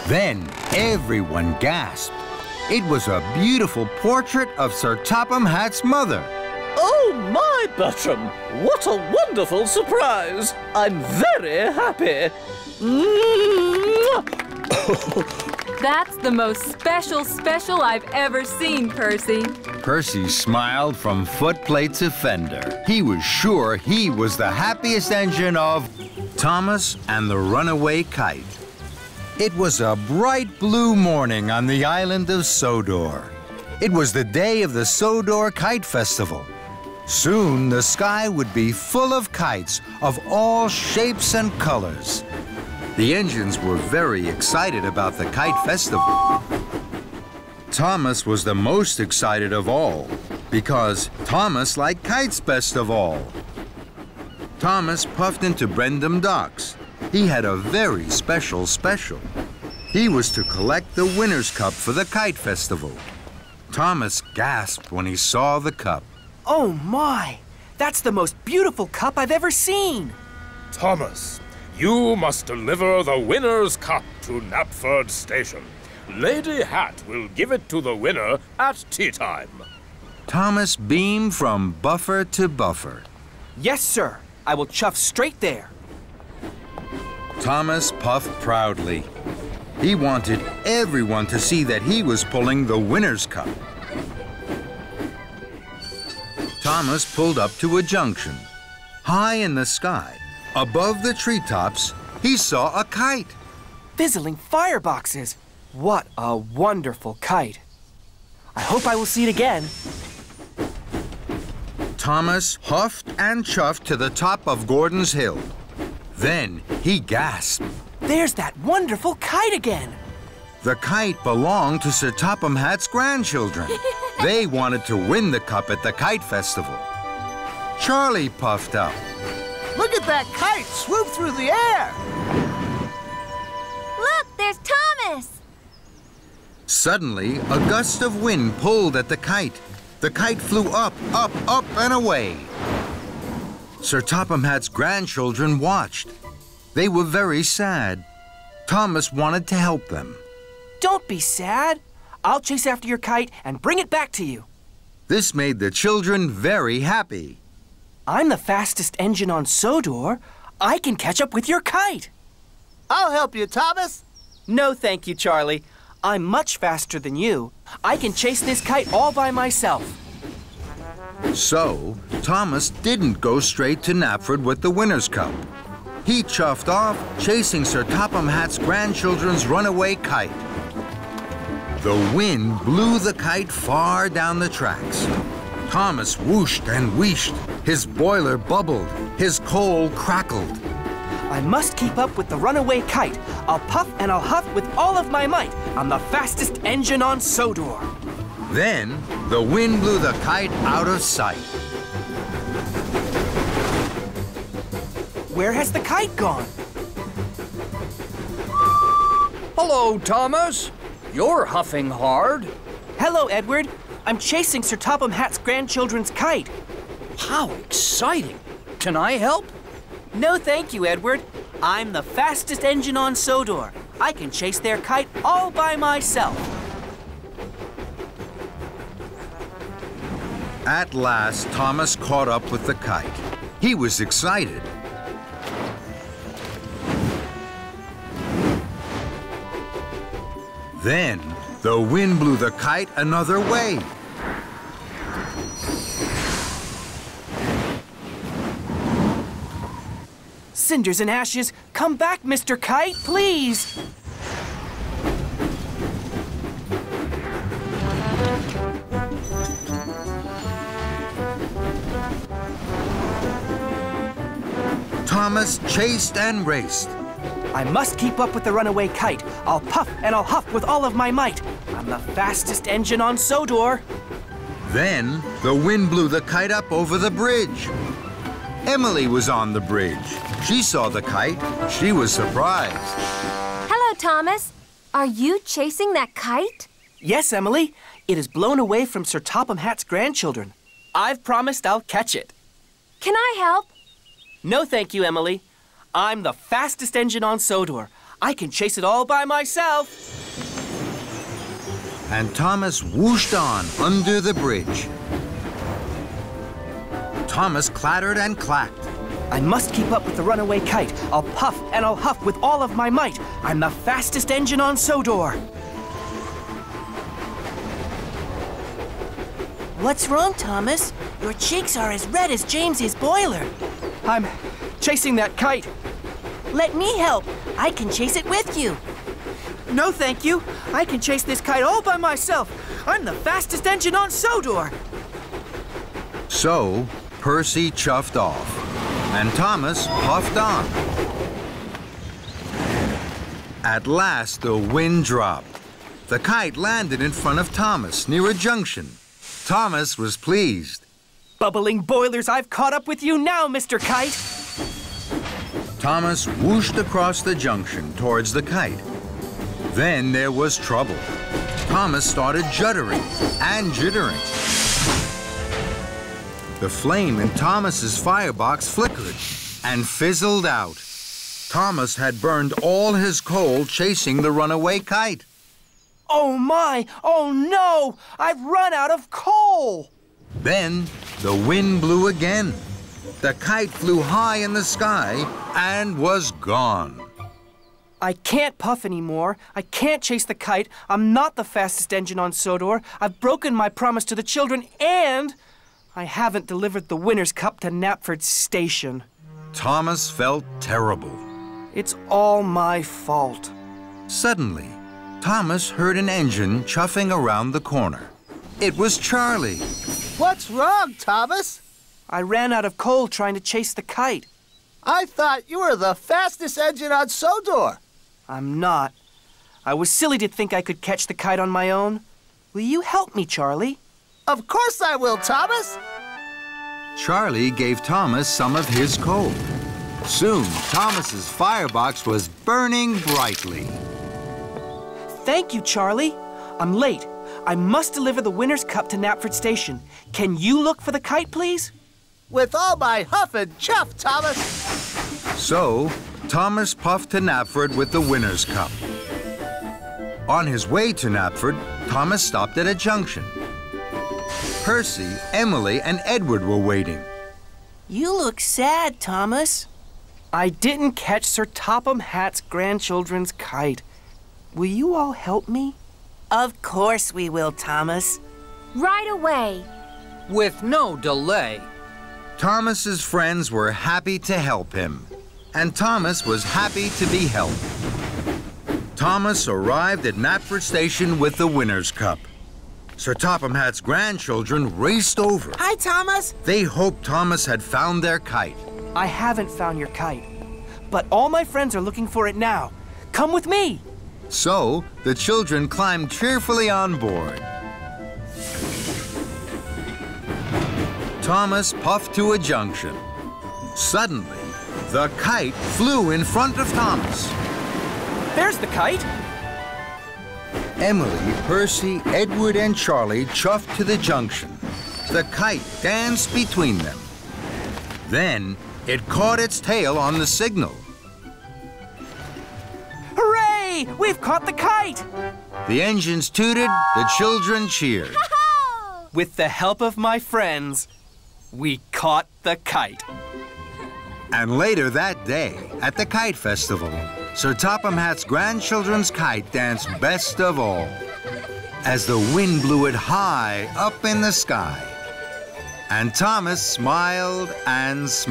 Then everyone gasped. It was a beautiful portrait of Sir Topham Hatt's mother. Oh, my, Bertram! What a wonderful surprise! I'm very happy. That's the most special special I've ever seen, Percy. Percy smiled from footplate to fender. He was sure he was the happiest engine of Thomas and the Runaway Kite. It was a bright blue morning on the island of Sodor. It was the day of the Sodor Kite Festival. Soon the sky would be full of kites of all shapes and colors. The engines were very excited about the kite festival. Thomas was the most excited of all because Thomas liked kites best of all. Thomas puffed into Brendam Docks. He had a very special special. He was to collect the winner's cup for the kite festival. Thomas gasped when he saw the cup. Oh my! That's the most beautiful cup I've ever seen! Thomas, you must deliver the winner's cup to Knapford Station. Lady Hatt will give it to the winner at tea time. Thomas beamed from buffer to buffer. Yes, sir. I will chuff straight there. Thomas puffed proudly. He wanted everyone to see that he was pulling the winner's cup. Thomas pulled up to a junction. High in the sky, above the treetops, he saw a kite. Fizzling fireboxes. What a wonderful kite. I hope I will see it again. Thomas huffed and chuffed to the top of Gordon's Hill. Then he gasped. There's that wonderful kite again. The kite belonged to Sir Topham Hatt's grandchildren. <laughs> they wanted to win the cup at the kite festival. Charlie puffed up. Look at that kite swoop through the air! Look, there's Thomas! Suddenly, a gust of wind pulled at the kite. The kite flew up, up, up, and away. Sir Topham Hatt's grandchildren watched. They were very sad. Thomas wanted to help them. Don't be sad. I'll chase after your kite and bring it back to you. This made the children very happy. I'm the fastest engine on Sodor. I can catch up with your kite. I'll help you, Thomas. No, thank you, Charlie. I'm much faster than you. I can chase this kite all by myself. So, Thomas didn't go straight to Knapford with the winner's cup. He chuffed off, chasing Sir Topham Hatt's grandchildren's runaway kite. The wind blew the kite far down the tracks. Thomas whooshed and wheeshed. His boiler bubbled. His coal crackled. I must keep up with the runaway kite. I'll puff and I'll huff with all of my might. I'm the fastest engine on Sodor. Then the wind blew the kite out of sight. Where has the kite gone? Hello, Thomas. You're huffing hard. Hello, Edward. I'm chasing Sir Topham Hatt's grandchildren's kite. How exciting. Can I help? No, thank you, Edward. I'm the fastest engine on Sodor. I can chase their kite all by myself. At last, Thomas caught up with the kite. He was excited. Then, the wind blew the kite another way. Cinders and ashes, come back, Mr. Kite, please. Thomas chased and raced. I must keep up with the runaway kite. I'll puff and I'll huff with all of my might. I'm the fastest engine on Sodor. Then, the wind blew the kite up over the bridge. Emily was on the bridge. She saw the kite. She was surprised. Hello, Thomas. Are you chasing that kite? Yes, Emily. It is blown away from Sir Topham Hatt's grandchildren. I've promised I'll catch it. Can I help? No, thank you, Emily. I'm the fastest engine on Sodor. I can chase it all by myself. And Thomas whooshed on under the bridge. Thomas clattered and clacked. I must keep up with the runaway kite. I'll puff and I'll huff with all of my might. I'm the fastest engine on Sodor. What's wrong, Thomas? Your cheeks are as red as James's boiler. I'm chasing that kite. Let me help. I can chase it with you. No, thank you. I can chase this kite all by myself. I'm the fastest engine on Sodor. So, Percy chuffed off, and Thomas puffed on. At last, the wind dropped. The kite landed in front of Thomas near a junction. Thomas was pleased. Bubbling boilers, I've caught up with you now, Mr. Kite. Thomas whooshed across the junction towards the kite. Then there was trouble. Thomas started juddering and jittering. The flame in Thomas's firebox flickered and fizzled out. Thomas had burned all his coal chasing the runaway kite. Oh my! Oh no! I've run out of coal! Then the wind blew again. The kite flew high in the sky and was gone. I can't puff anymore. I can't chase the kite. I'm not the fastest engine on Sodor. I've broken my promise to the children, and I haven't delivered the winner's cup to Knapford Station. Thomas felt terrible. It's all my fault. Suddenly, Thomas heard an engine chuffing around the corner. It was Charlie. What's wrong, Thomas? I ran out of coal trying to chase the kite. I thought you were the fastest engine on Sodor. I'm not. I was silly to think I could catch the kite on my own. Will you help me, Charlie? Of course I will, Thomas. Charlie gave Thomas some of his coal. Soon, Thomas's firebox was burning brightly. Thank you, Charlie. I'm late. I must deliver the winner's cup to Knapford Station. Can you look for the kite, please? With all my huff and chuff, Thomas. So, Thomas puffed to Knapford with the winner's cup. On his way to Knapford, Thomas stopped at a junction. Percy, Emily, and Edward were waiting. You look sad, Thomas. I didn't catch Sir Topham Hatt's grandchildren's kite. Will you all help me? Of course we will, Thomas. Right away. With no delay. Thomas's friends were happy to help him. and Thomas was happy to be helped. Thomas arrived at Knapford Station with the winner's cup. Sir Topham Hatt's grandchildren raced over. Hi, Thomas. They hoped Thomas had found their kite. I haven't found your kite, but all my friends are looking for it now. Come with me. So the children climbed cheerfully on board. Thomas puffed to a junction. Suddenly, the kite flew in front of Thomas. There's the kite. Emily, Percy, Edward, and Charlie chuffed to the junction. The kite danced between them. Then it caught its tail on the signal. Hooray! We've caught the kite! The engines tooted, the children cheered. <laughs> With the help of my friends, we caught the kite. And later that day, at the Kite Festival, Sir Topham Hatt's grandchildren's kite danced best of all, as the wind blew it high up in the sky. And Thomas smiled and smiled.